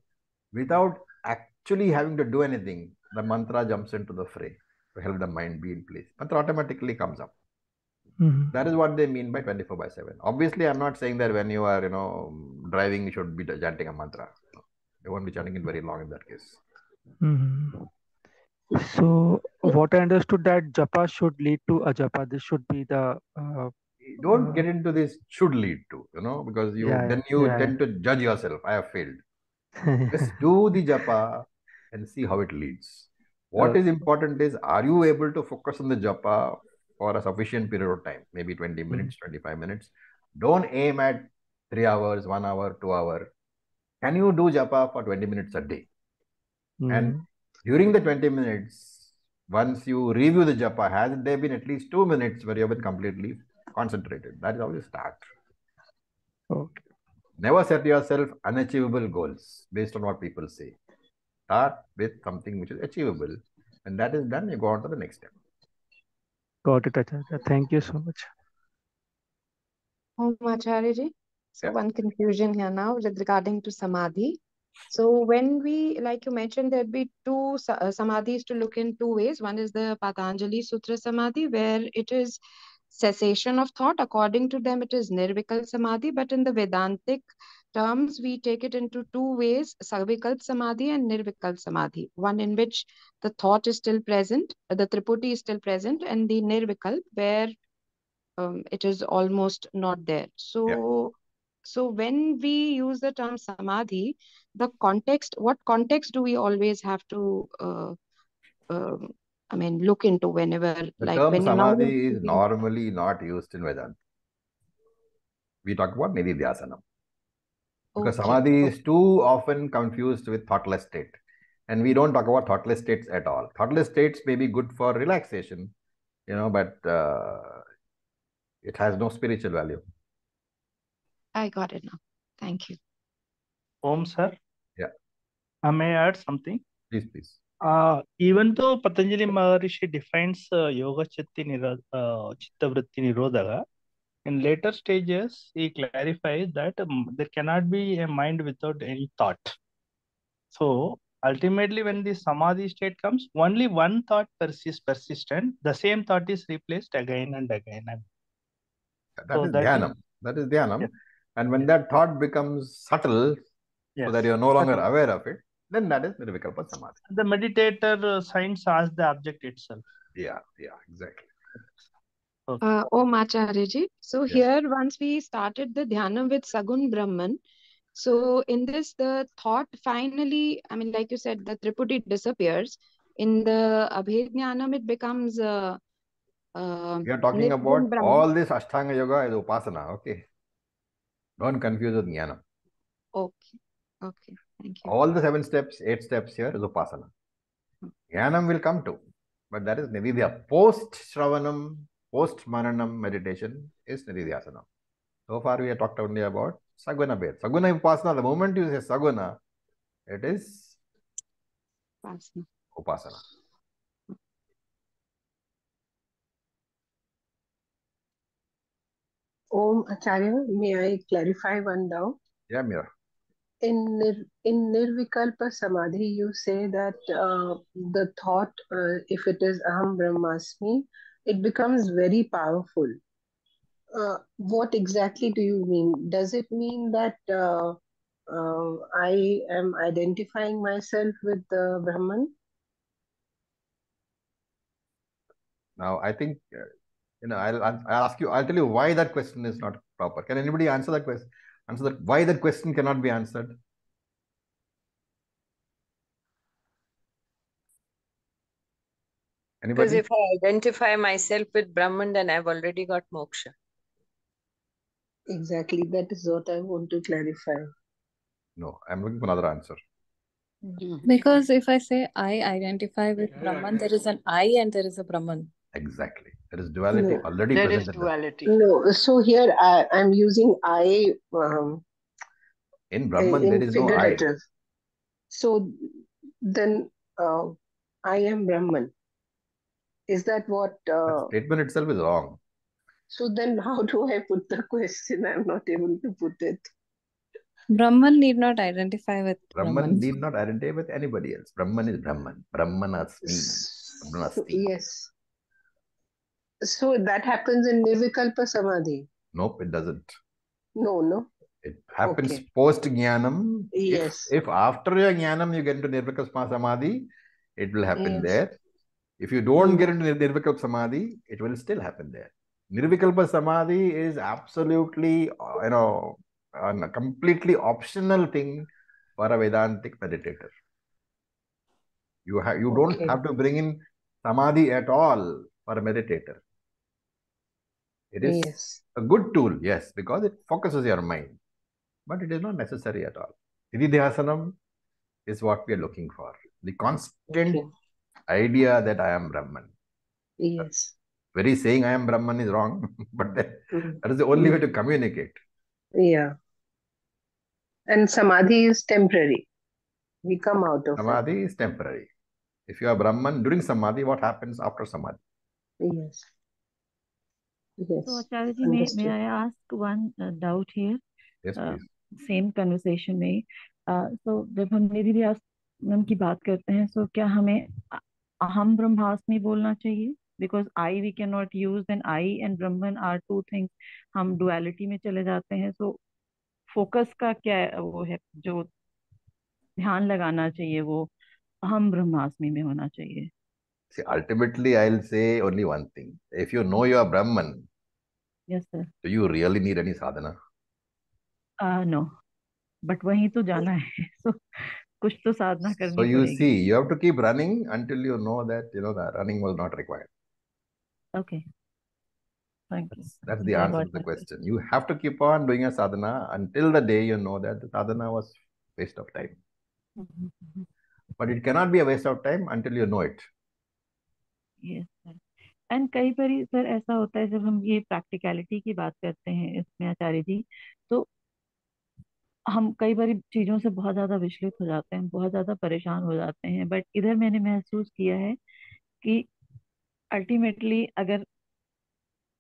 without actually having to do anything, the mantra jumps into the fray to help the mind be in place. Mantra automatically comes up. Mhm. That is what they mean by 24 by 7. Obviously, I'm not saying that when you are, you know, driving, you should be chanting a mantra. You won't be chanting it very long in that case. Mhm. So what I understood that japa should lead to ajapa. This should be the uh, Don't uh, get into this should lead to, you know, because you yeah, then you yeah, tend to judge yourself. I have failed. Just do the japa and see how it leads. What Uh, is important is are you able to focus on the japa for a sufficient period of time, maybe 20 mm, minutes, 25 minutes. Don't aim at three hours, one hour, two hour. Can you do japa for 20 minutes a day? And mm, during the 20 minutes, once you review the japa, has there been at least two minutes where you have been completely concentrated? That is how you start. okay. Never set yourself unachievable goals based on what people say. Start with something which is achievable. And that is done, you go on to the next step. Got it, Acharya. Thank you so much. Om Acharya ji. So Yeah. one confusion here now regarding to samadhi. So when we, like you mentioned, there'd be two uh, samadhis to look in two ways. One is the Patanjali Sutra Samadhi, where it is cessation of thought. According to them, it is Nirvikal Samadhi. But in the Vedantic terms, we take it into two ways, Savikalp Samadhi and Nirvikalp Samadhi. One in which the thought is still present, the Triputi is still present, and the Nirvikalp where um, it is almost not there. So, yeah. So when we use the term Samadhi, the context, what context do we always have to, uh, uh, I mean, look into whenever, the like term when Samadhi is normally not used in Vedanta. We talk about Nididhyasanam. Because okay. samadhi is too often confused with thoughtless state. And we don't talk about thoughtless states at all. Thoughtless states may be good for relaxation, you know, but uh, it has no spiritual value. I got it now. Thank you. Om, sir. Yeah. I may add something? Please, please. Uh, even though Patanjali Maharishi defines uh, Yoga Chitti Nira, uh, Chitta Vritti Nirodha, in later stages, he clarifies that um, there cannot be a mind without any thought. So ultimately, when the samadhi state comes, only one thought persists persistent. The same thought is replaced again and again. And that so is that dhyanam. Is, that is dhyanam. Yeah. And when that thought becomes subtle, yes. so that you are no longer aware of it, then that is nirvikalpa samadhi. The meditator uh, signs as the object itself. Yeah, yeah, exactly. Uh, Om Acharya So yes. here, once we started the dhyanam with Sagun Brahman, so in this, the thought finally, I mean, like you said, the Triputi disappears. In the Abhedhnyanam, it becomes. Uh, uh, we are talking about Brahman. all this Ashtanga Yoga is Upasana, okay? Don't confuse with Jnana. Okay, okay, thank you. All the seven steps, eight steps here is Upasana. Hmm. Jnanam will come to, but that is Nividya. Post Shravanam, post mananam meditation is Nididhyasana. So far, we have talked only about Saguna Bhed. Saguna Upasana, the moment you say Saguna, it is Upasana. Upasana. Om Acharya, may I clarify one doubt? Yeah, Mira. In Nir, in Nirvikalpa Samadhi, you say that uh, the thought, uh, if it is Aham Brahmasmi, it becomes very powerful. Uh, what exactly do you mean? Does it mean that uh, uh, I am identifying myself with the Brahman? Now, I think, uh, you know, I'll, I'll ask you, I'll tell you why that question is not proper. Can anybody answer that question? Answer that, why that question cannot be answered? Because if I identify myself with Brahman, then I've already got moksha. Exactly. That is what I want to clarify. No, I'm looking for another answer. Mm-hmm. Because if I say I identify with Brahman, there is an I and there is a Brahman. Exactly. There is duality no, already there present. There is duality. No, so here I, am using I. Um, in Brahman, in there is no I. So then uh, I am Brahman. Is that what? Uh, that statement itself is wrong. So then, how do I put the question? I'm not able to put it. Brahman need not identify with Brahman. Brahman need not identify with anybody else. Brahman is Brahman. Brahman Asmi. So, yes. So that happens in Nirvikalpa Samadhi. Nope, it doesn't. No, no. It happens okay. post Jnanam. Yes. If, if after your Jnanam you get into Nirvikalpa Samadhi, it will happen yes. there. If you don't get into Nirvikalpa Samadhi, it will still happen there. Nirvikalpa Samadhi is absolutely, uh, you know, a completely optional thing for a Vedantic meditator. You have you don't have to bring in Samadhi at all for a meditator. It is yes. a good tool, yes, because it focuses your mind, but it is not necessary at all. Nididhyasanam is what we are looking for. The constant okay idea that I am Brahman. Yes. Very saying I am Brahman is wrong, but that, mm-hmm. that is the only way to communicate. Yeah. And samadhi is temporary. We come out of Samadhi it. is temporary. If you are Brahman during samadhi, what happens after samadhi? Yes. Yes. So, Acharya ji, may, may I ask one uh, doubt here? Yes, uh, please. Same conversation में uh, so जब हम निधि की बात करते हैं so क्या हमें aham brahmasmi bolna chahiye because i we cannot use then i and brahman are two things hum duality mein chale jate hain so focus का क्या वो है जो ध्यान लगाना चाहिए वो अहम ब्रह्मास्मि में होना चाहिए See, ultimately, I'll say only one thing. If you know you are Brahman, yes sir do you really need any sadhana? No but वहीं तो जाना है so कुछ तो साधना So करनी you see, you have to keep running until you know that you know that running was not required. Thank you That's, that's the I answer to the question. You have to keep on doing a sadhana until the day you know that the sadhana was waste of time. But it cannot be a waste of time until you know it. Sir and कई बार sir ऐसा होता है, जब हम ये practicality की बात करते हैं इसमें आचार्य जी तो हम कई बार चीज़ों से बहुत ज़्यादा विचलित हो जाते हैं, बहुत ज़्यादा परेशान हो जाते हैं। बट इधर मैंने महसूस किया है कि अल्टीमेटली अगर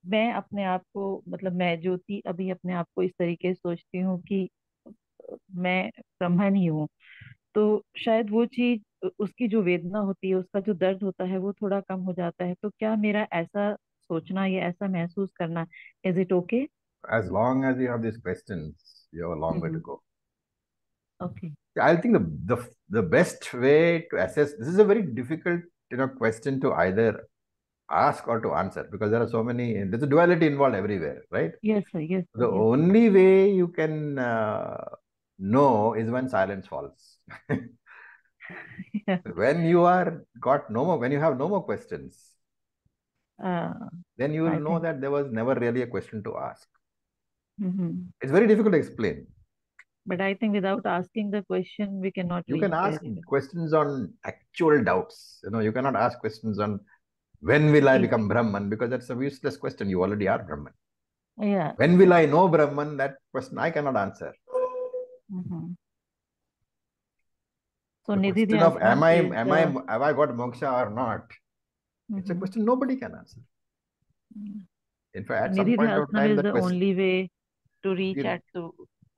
मैं अपने आप को मतलब मैं ज्योति अभी अपने आप को इस तरीके से सोचती हूँ कि मैं ब्रह्मन ही हूँ तो शायद वो चीज़ उसकी जो वेदना होती है उसका जो दर्द होता है वो थोड़ा कम हो जाता है तो क्या मेरा ऐसा सोचना या ऐसा महसूस करना is it okay As long as you have these questions, you have a long way to Mhm. go. Okay I think the, the the best way to assess this is a very difficult you know question to either ask or to answer because there are so many there's a duality involved everywhere, right? Yes sir yes The yes. only way you can uh, know is when silence falls. when you are got no more, when you have no more questions, then you will I know think- that there was never really a question to ask. Mm-hmm. It's very difficult to explain. But I think without asking the question, we cannot You can ask even. questions on actual doubts. You know, you cannot ask questions on when will I become Brahman because that's a useless question. You already are Brahman. Yeah. When will I know Brahman? That question I cannot answer. Mm-hmm. So The Nidhi question of am I is, am I have I got moksha or not? It's a mhm. question nobody can answer. In fact, at some point of time, is that the question, only way to reach Nidhi- at to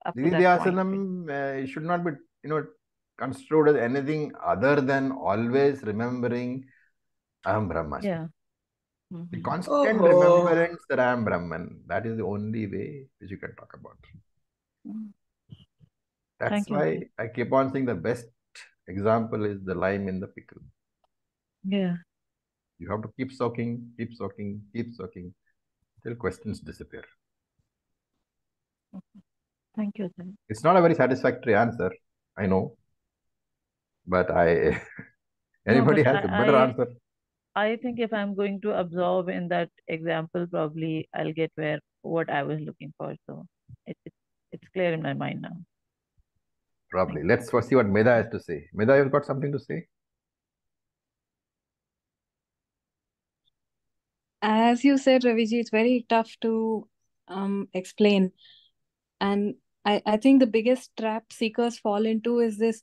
up to Nidhi that. Dhyasanam uh, should not be, you know, construed as anything other than always remembering Aham Brahmasmi. Yeah. The Mhm. constant Oh. remembrance that I am Brahman, that is the only way which you can talk about. Mm. That's Thank you, why sir. I keep on saying the best example is the lime in the pickle. Yeah. You have to keep soaking, keep soaking, keep soaking till questions disappear. Thank you, sir. It's not a very satisfactory answer, I know, but I anybody but has a I- better I- answer. I think if I'm going to absorb in that example, probably I'll get where what I was looking for. So it, it it's clear in my mind now. Probably. Let's first see what Meda has to say. Meda, you've got something to say? as you said, Raviji, it's very tough to um, explain. And I, I think the biggest trap seekers fall into is this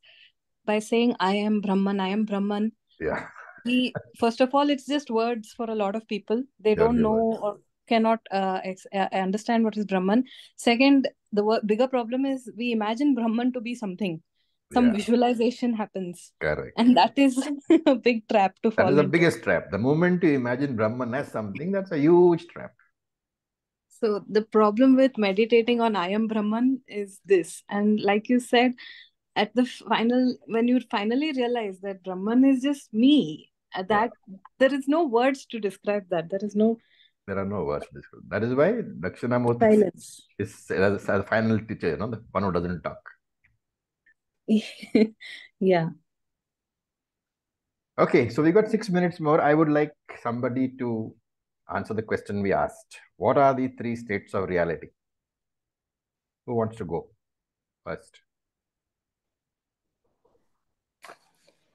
by saying, I am Brahman, I am Brahman. Yeah. We, first of all, it's just words for a lot of people. They don't know or cannot uh, ex- uh, understand what is Brahman. Second, the wo- bigger problem is we imagine Brahman to be something. Some Yeah. visualization happens. Correct. And that is a big trap to That fall is the biggest trap. The moment you imagine Brahman as something, that's a huge trap. So the problem with meditating on I am Brahman is this. And like you said, at the final, when you finally realize that Brahman is just me, uh, that there is no words to describe that. There is no There are no words to describe. That is why Dakshinamurti silence. is as a final teacher, you know, the one who doesn't talk. yeah. Okay, so we got six minutes more. I would like somebody to answer the question we asked. What are the three states of reality? Who wants to go first?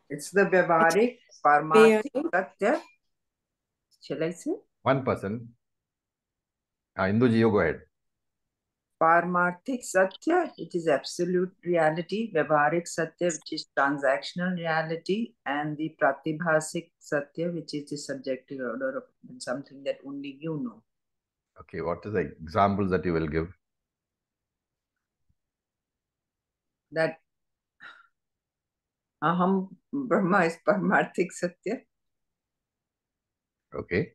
It's the Vyavaharik, Paramarthik, Satya. Shall I say? One person. Uh, Induji, you go ahead. Parmarthik Satya, it is absolute reality. Vyavaharik Satya, which is transactional reality. And the Pratibhasik Satya, which is the subjective order of something that only you know. Okay, what is the examples that you will give? That Aham Brahma is Parmarthik Satya. Okay.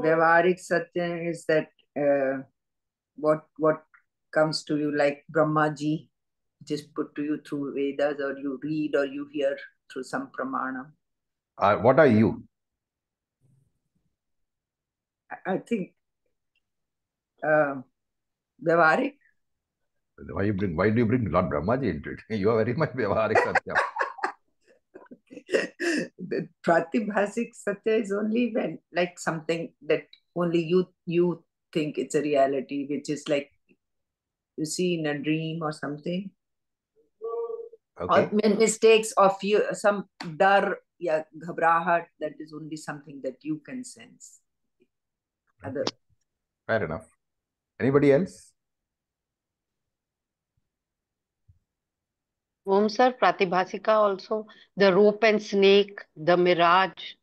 Vyavaharik Satya is that uh, what what comes to you like Brahmaji, just put to you through Vedas, or you read or you hear through some pramana. Uh, what are you? I, think uh, Vyavaharik. Why you bring? Why do you bring Lord Brahmaji into it? You are very much Vyavaharik Satya. The pratibhasik satya is only when like something that only you you think it's a reality which is like you see in a dream or something Okay. or mistakes or you, some dar yeah ghabrahat that is only something that you can sense other Fair enough. Anybody else? Om sir, Pratibhasika also, the rope and snake, the mirage,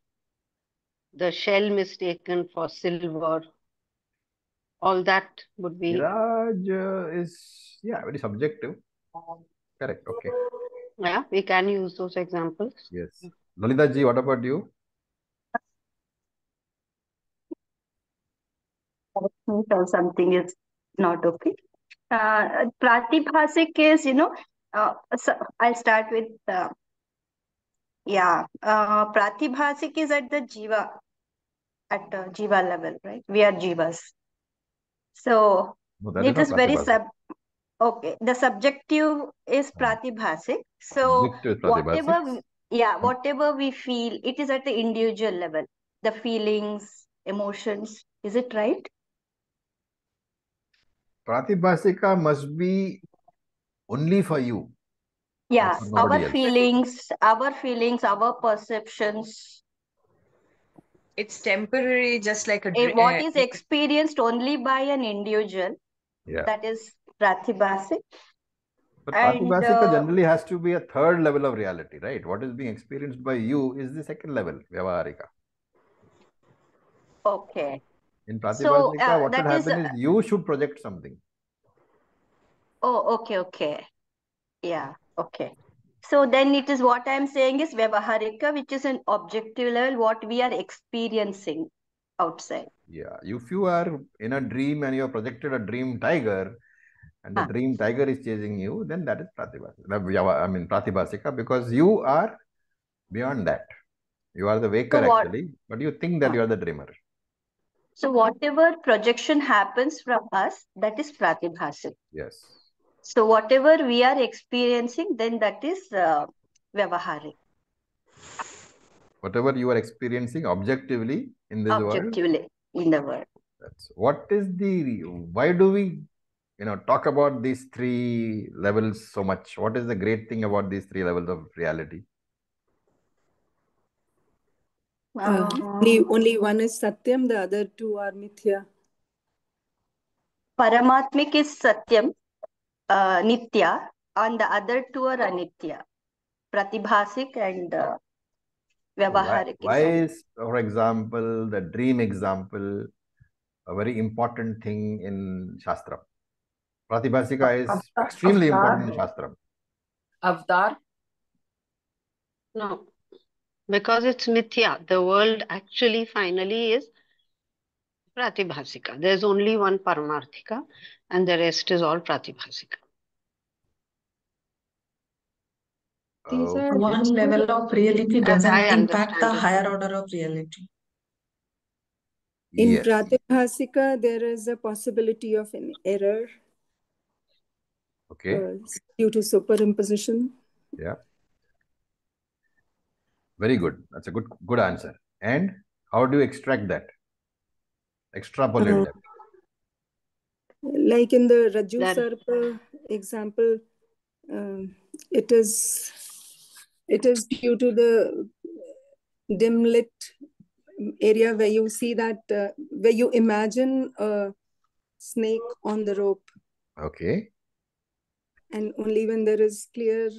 the shell mistaken for silver, all that would be. Mirage uh, is yeah very subjective. Correct. Okay. Yeah, we can use those examples. Yes. Lalita ji, what about you? tell something is not okay. Uh, Pratibhasik is, you know, uh, so I'll start with, uh, yeah, uh, Pratibhasik is at the Jiva, at the Jiva level, right? We are Jivas. So No, it is is very sub, okay, the subjective is Pratibhasik. So is whatever, Pratibhasik. we- yeah, whatever we feel, it is at the individual level, the feelings, emotions, is it right? Pratibhasika must be only for you. Yeah, for our else. feelings, our feelings, our perceptions, It's temporary, just like a eh, dream. what is experienced only by an individual, Yeah. that is Pratibhasik. But And Pratibhasika uh, generally has to be a third level of reality, right? What is being experienced by you is the second level, Vyavaharika. okay, In so uh, what should that is, happen uh, is you should project something. Oh, okay, okay, yeah, okay. So then it is what I am saying is Vyavaharika, which is an objective level, what we are experiencing outside. Yeah. If you are in a dream and you have projected a dream tiger and the Huh. dream tiger is chasing you, then that is Pratibhasika. I mean Pratibhasika because you are beyond that. You are the waker So what, actually, but you think that huh. you are the dreamer. so whatever projection happens from us, that is Pratibhasik. Yes. So whatever we are experiencing, then that is uh, Vyavaharik, Whatever you are experiencing objectively in this world, objectively in the world. that's what is the why do we you know talk about these three levels so much? What is the great thing about these three levels of reality? Uh, only, only one is Satyam, the other two are Mithya. Paramatmik is Satyam, uh, Nitya, and the other two are Anitya, Pratibhasik and uh, Why, Vyavaharik. why is is, for example, the dream example a very important thing in Shastra? Pratibhasika is Avatar- extremely avatar. important in Shastra. avatar No, because it's mithya. The world actually finally is pratibhasika. There's only one paramarthika and the rest is all pratibhasika. These Okay. are One level of reality As doesn't impact the higher order of reality. In Yes. Pratibhasika, there is a possibility of an error Okay. uh, due to superimposition. Yeah. Very good. That's a good good answer. And how do you extract that? Extrapolate Uh, that. Like in the Rajju Then Sarpa example, um, it is it is due to the dim lit area where you see that uh, where you imagine a snake on the rope, Okay. and only when there is clear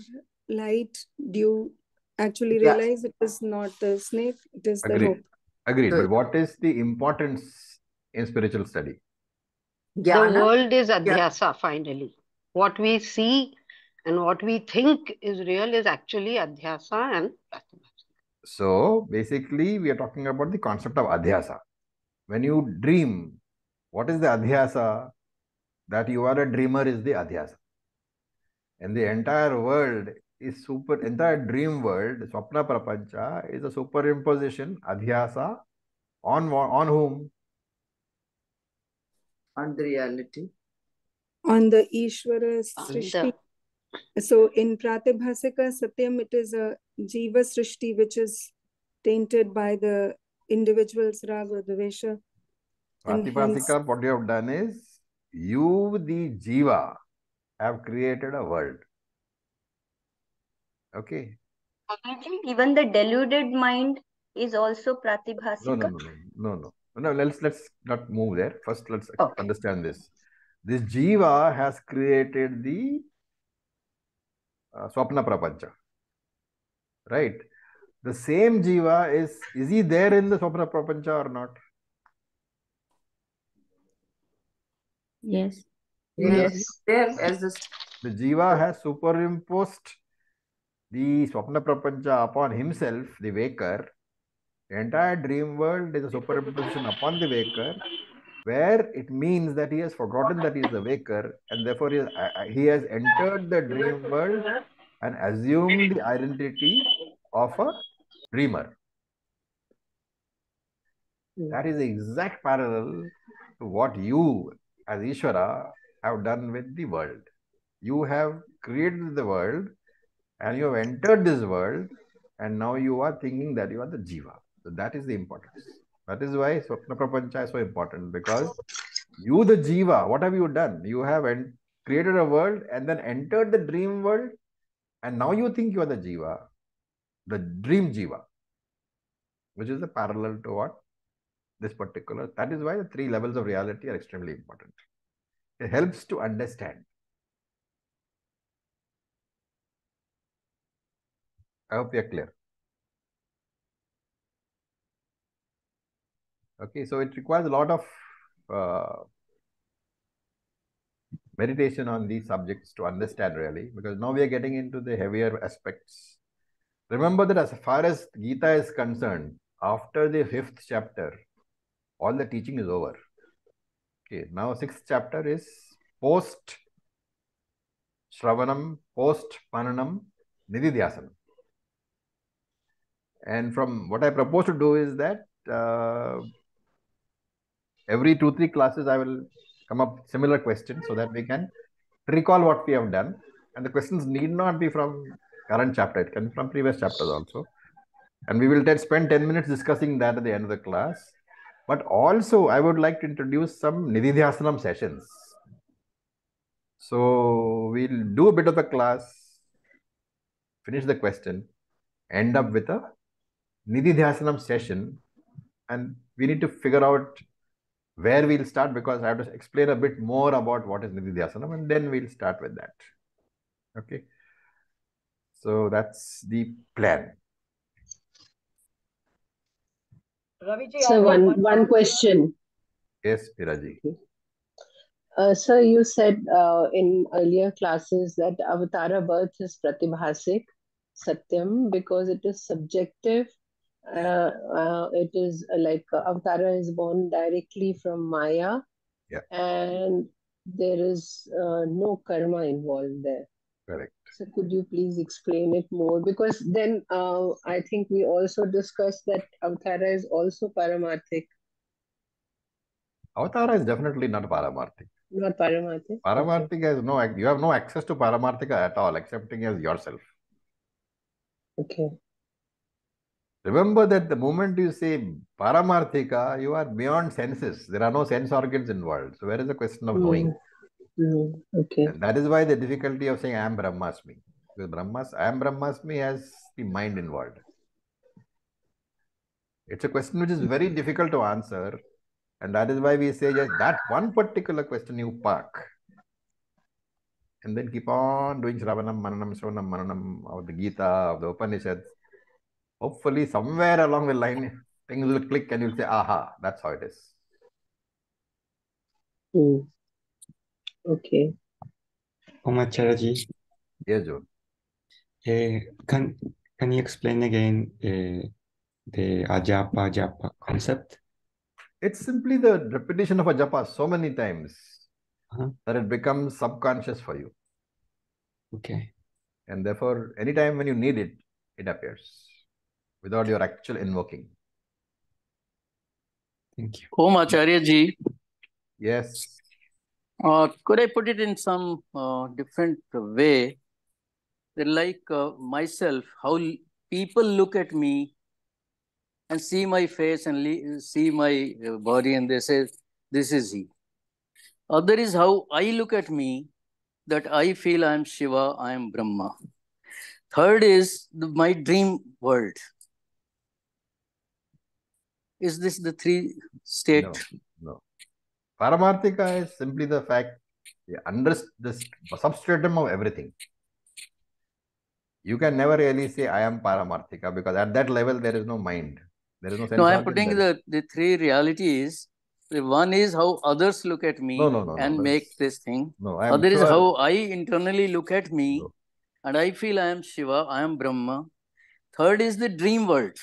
light do you actually yeah realize it is not the snake, it is the Agreed. rope. Agreed. But what is the importance in spiritual study? The world is yeah adhyasa finally. What we see and what we think is real is actually adhyasa and pratibhasika. So basically, we are talking about the concept of adhyasa. When you dream, what is the adhyasa? that you are a dreamer is the adhyasa. And the entire world is super, entire dream world, Swapna Prapancha, is a superimposition, adhyasa, on, on whom? On the reality. On the Ishvara Srishti. So in Pratibhasika Satyam, it is a Jiva Srishti, which is tainted by the individual's raga, dvesha. Pratibhasika, what you have done is, you, the Jiva, have created a world. Okay. Even the deluded mind is also pratibhasika. No, no, no, no, no, no. No, let's let's not move there. First, let's okay. understand this. This jiva has created the uh, swapna prapancha, right? The same jiva is is he there in the swapna prapancha or not? Yes. Yes. There as the the jiva has superimposed the swapna prapancha upon himself, the waker, the entire dream world is a superimposition upon the waker, where it means that he has forgotten that he is the waker, and therefore he has, uh, uh, he has entered the dream world and assumed the identity of a dreamer. Hmm. That is the exact parallel to what you, as Ishvara, have done with the world. You have created the world and you have entered this world, and now you are thinking that you are the Jiva. So that is the importance. That is why Swapna Prapancha is so important because you, the Jiva, what have you done? You have created a world and then entered the dream world, and now you think you are the Jiva, the dream Jiva, which is the parallel to what? This particular. That is why the three levels of reality are extremely important. It helps to understand. I hope we are clear. Okay, so it requires a lot of uh, meditation on these subjects to understand really, because now we are getting into the heavier aspects. Remember that as far as Gita is concerned, after the fifth chapter, all the teaching is over. Okay, now sixth chapter is post Shravanam, post Mananam, Nididhyasanam. And from what I propose to do is that uh, every two, three classes, I will come up similar questions so that we can recall what we have done. And the questions need not be from current chapter, it can be from previous chapters also. And we will spend 10 minutes discussing that at the end of the class. But also, I would like to introduce some Nididhyasanam sessions. So we'll do a bit of the class, finish the question, end up with a Nididhyasanam session, and we need to figure out where we'll start because I have to explain a bit more about what is Nididhyasanam and then we'll start with that. Okay. So that's the plan. Raviji, so one, one, one question. Yes, Piraji. Uh, sir, you said uh, in earlier classes that Avatara birth is Pratibhasik, Satyam, because it is subjective it is uh, like uh, Avatara is born directly from Maya. Yeah. And there is uh, no karma involved there. Correct. So could you please explain it more? Because then uh, I think we also discussed that Avatara is also Paramarthik. Avatara is definitely not Paramarthik. Not Paramarthik. Paramarthik has no, you have no access to Paramarthika at all, excepting as yourself. Okay. Remember that the moment you say paramarthika, you are beyond senses. There are no sense organs involved. So where is the question of knowing? Mm. Okay. And that is why the difficulty of saying I am Brahmasmi. Because Brahmas, I am Brahmasmi has the mind involved. It's a question which is very difficult to answer. And that is why we say just that one particular question you park. And then keep on doing Shravanam, Mananam, Shravanam, Mananam of the Gita, of the Upanishads hopefully somewhere along the line things will click and you'll say, aha, that's how it is. Mm. Okay. Om Acharya ji. Yes, John. Uh, can can you explain again uh, the ajapa japa concept? It's simply the repetition of a japa so many times. Uh-huh. that it becomes subconscious for you. Okay. And therefore, anytime when you need it, it appears without your actual invoking. Thank you. Om Acharya ji, Yes. uh, could I put it in some uh, different way? Like uh, myself, how people look at me and see my face and see my uh, body and they say, this is he. Other is how I look at me, that I feel I am Shiva, I am Brahma. Third is the, my dream world. Is this the three state? No, no. Paramarthika is simply the fact, the under the substratum of everything. You can never really say I am Paramarthika because at that level there is no mind. There is no sense No, I am putting the, the three realities. One is how others look at me No, no, no, and make this thing. No, I am Other is how I internally look at me and I feel I am Shiva, I am Brahma. Third is the dream world.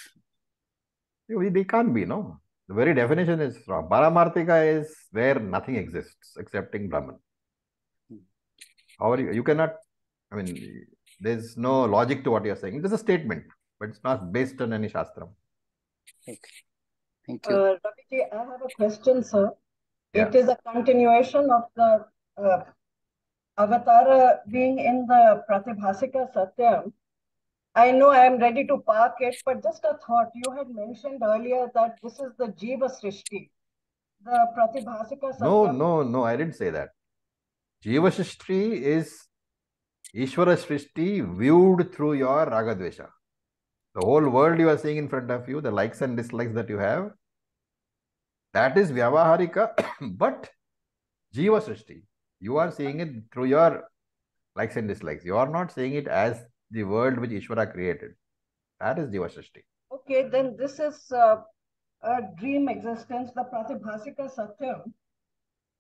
We- They can't be, no. The very definition is wrong. Paramarthika is where nothing exists excepting Brahman. How are you? You cannot, I mean, there's no logic to what you're saying. It is a statement, but it's not based on any Shastra. Okay. Thank you. Uh, Raviji, I have a question, sir. Yeah. It is a continuation of the uh, Avatara being in the Pratibhasika Satyam. I know I am ready to park it, but just a thought. You had mentioned earlier that this is the Jiva Srishti. The Pratibhasika. No, no, no, I didn't say that. Jiva Srishti is Ishvara Srishti viewed through your Ragadvesha. The whole world you are seeing in front of you, the likes and dislikes that you have, that is Vyavaharika, but Jiva Srishti. You are seeing it through your likes and dislikes. You are not seeing it as the world which Ishvara created. That is Jiva Srishti. Okay, then this is uh, a dream existence. The Pratibhasika Satyam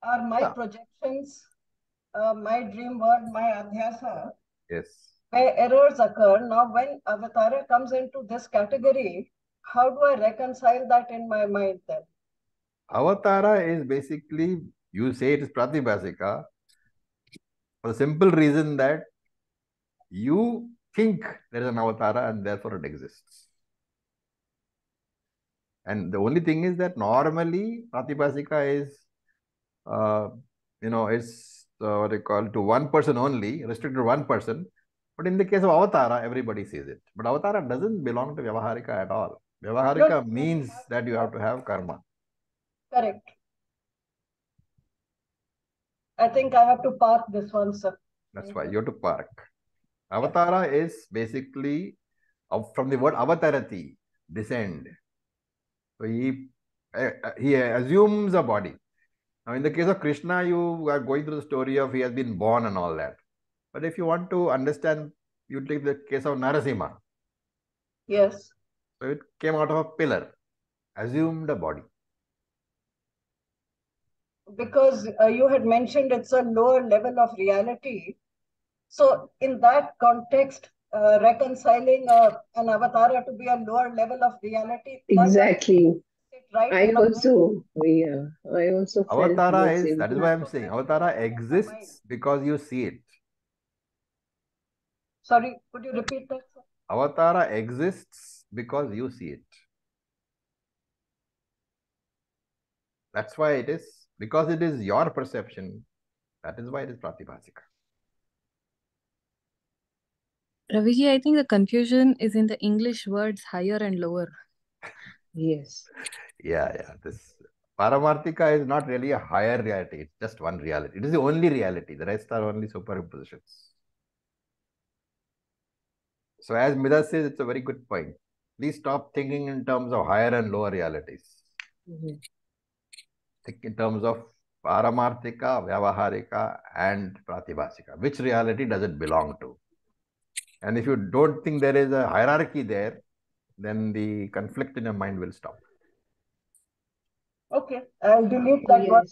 are my projections, uh, my dream world, my adhyasa, Yes. where errors occur. Now, when Avatara comes into this category, how do I reconcile that in my mind then? Avatara is basically, you say it is Pratibhasika for the simple reason that you think there is an Avatara and therefore it exists. And the only thing is that normally Pratibhasika is, uh, you know, it's uh, what they call to one person only, restricted to one person. But in the case of Avatara, everybody sees it. But Avatara doesn't belong to Vyavaharika at all. Vyavaharika means that you have to have karma. Correct. I think I have to park this one, sir. That's why you have to park. Avatara is basically from the word avatarati, descend. So he uh, he assumes a body. Now, in the case of Krishna, you are going through the story of he has been born and all that. But if you want to understand, you take the case of Narasimha. Yes. So it came out of a pillar, assumed a body. Because uh, you had mentioned it's a lower level of reality. So, in that context, uh, reconciling uh, an avatara to be a lower level of reality. Exactly. right I in a mind. also, yeah, I also Avatara is, that is thing. why I'm saying, Avatara exists because you see it. Sorry, could you repeat that? sir? Avatara exists because you see it. That's why it is, because it is your perception, that is why it is Pratibhasika. Raviji, I think the confusion is in the English words higher and lower. Yes. Yeah, yeah. This Paramarthika is not really a higher reality, it's just one reality. It is the only reality, the rest are only superimpositions. So, as Mida says, it's a very good point. Please stop thinking in terms of higher and lower realities. Mhm. think in terms of Paramarthika, Vyavaharika, and Pratibhasika. Which reality does it belong to? And if you don't think there is a hierarchy there, then the conflict in your mind will stop. Okay, I'll delete that one.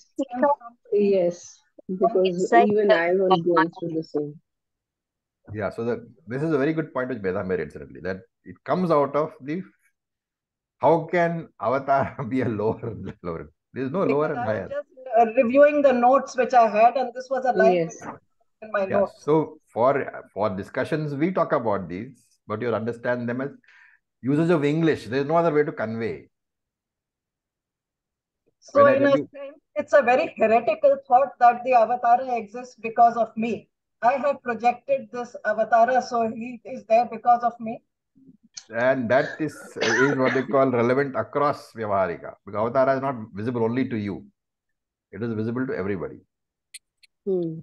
Yes, because Inside even I was going through the same. Yeah, so the, this is a very good point which Vedam made incidentally, that it comes out of the how can avatar be a lower lower? There is no lower Because and I was higher. just uh, reviewing the notes which I had, and this was a line Yes. In my Yeah. notes. So for for discussions, we talk about these, but you understand them as usage of English. There is no other way to convey. So, When in a sense, it's a very heretical thought that the avatara exists because of me. I have projected this avatara, so he is there because of me. And that is, is what they call relevant across Vyavaharika. Because avatara is not visible only to you. It is visible to everybody. Hmm.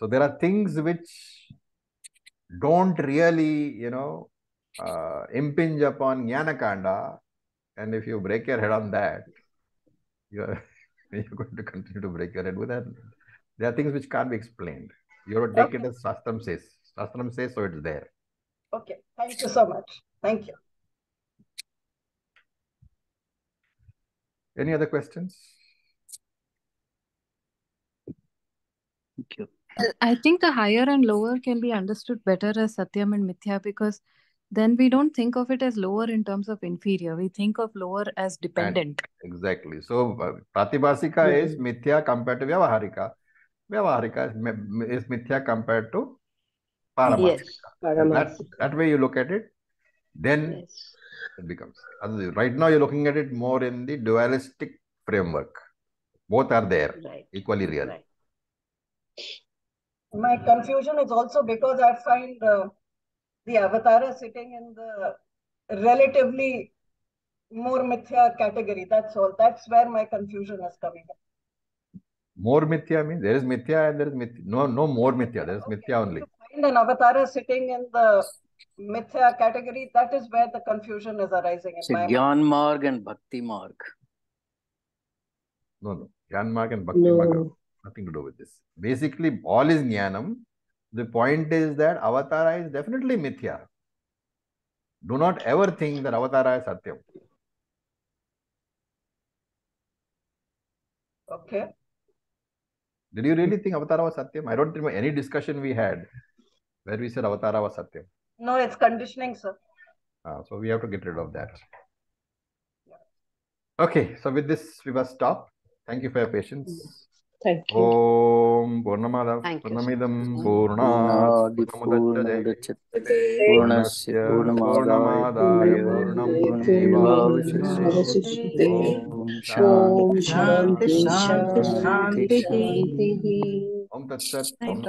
So there are things which don't really, you know, uh, impinge upon Jnanakanda. And if you break your head on that, you're, you're going to continue to break your head with that. There are things which can't be explained. You have to take it as Shastram says. Shastram says, so it's there. Okay, thank you so much. Thank you. Any other questions? Thank you. I think the higher and lower can be understood better as Satyam and Mithya because then we don't think of it as lower in terms of inferior. We think of lower as dependent. Exactly. So uh, Pratibhasika is Mithya compared to Vyavaharika. Vyavaharika is, mi- is Mithya compared to Paramarthika. Yes. And that, that way you look at it, then Yes. it becomes. Right now you're looking at it more in the dualistic framework. Both are there, Right. equally real. Right. My confusion is also because I find uh, the avatara sitting in the relatively more mithya category. That's all. That's where my confusion is coming. More Mithya means there is Mithya and there is Mithya. No, no more Mithya. There is Mithya only. Find an avatara sitting in the mithya category. That is where the confusion is arising in See, my mind. Gyan Marg and Bhakti Marg. No, no. Jnana Marg and Bhakti Marg have No. Nothing to do with this. Basically, all is Jnanam. The point is that Avatara is definitely Mithya. Do not ever think that Avatara is Satyam. Okay. Did you really think Avatara was Satyam? I don't remember any discussion we had where we said Avatara was Satyam. No, it's conditioning, sir. Ah, so we have to get rid of that. Okay, so with this, we must stop. Thank you for your patience. Thank you. Om Purnamada Thank you, sir. Purnamidam Purnat Purnamudachyate Purnasya Purnamadaya Purnamevavasishyate Om Shanti Shanti Shanti Shanti Shanti. Om Tat Sat Thank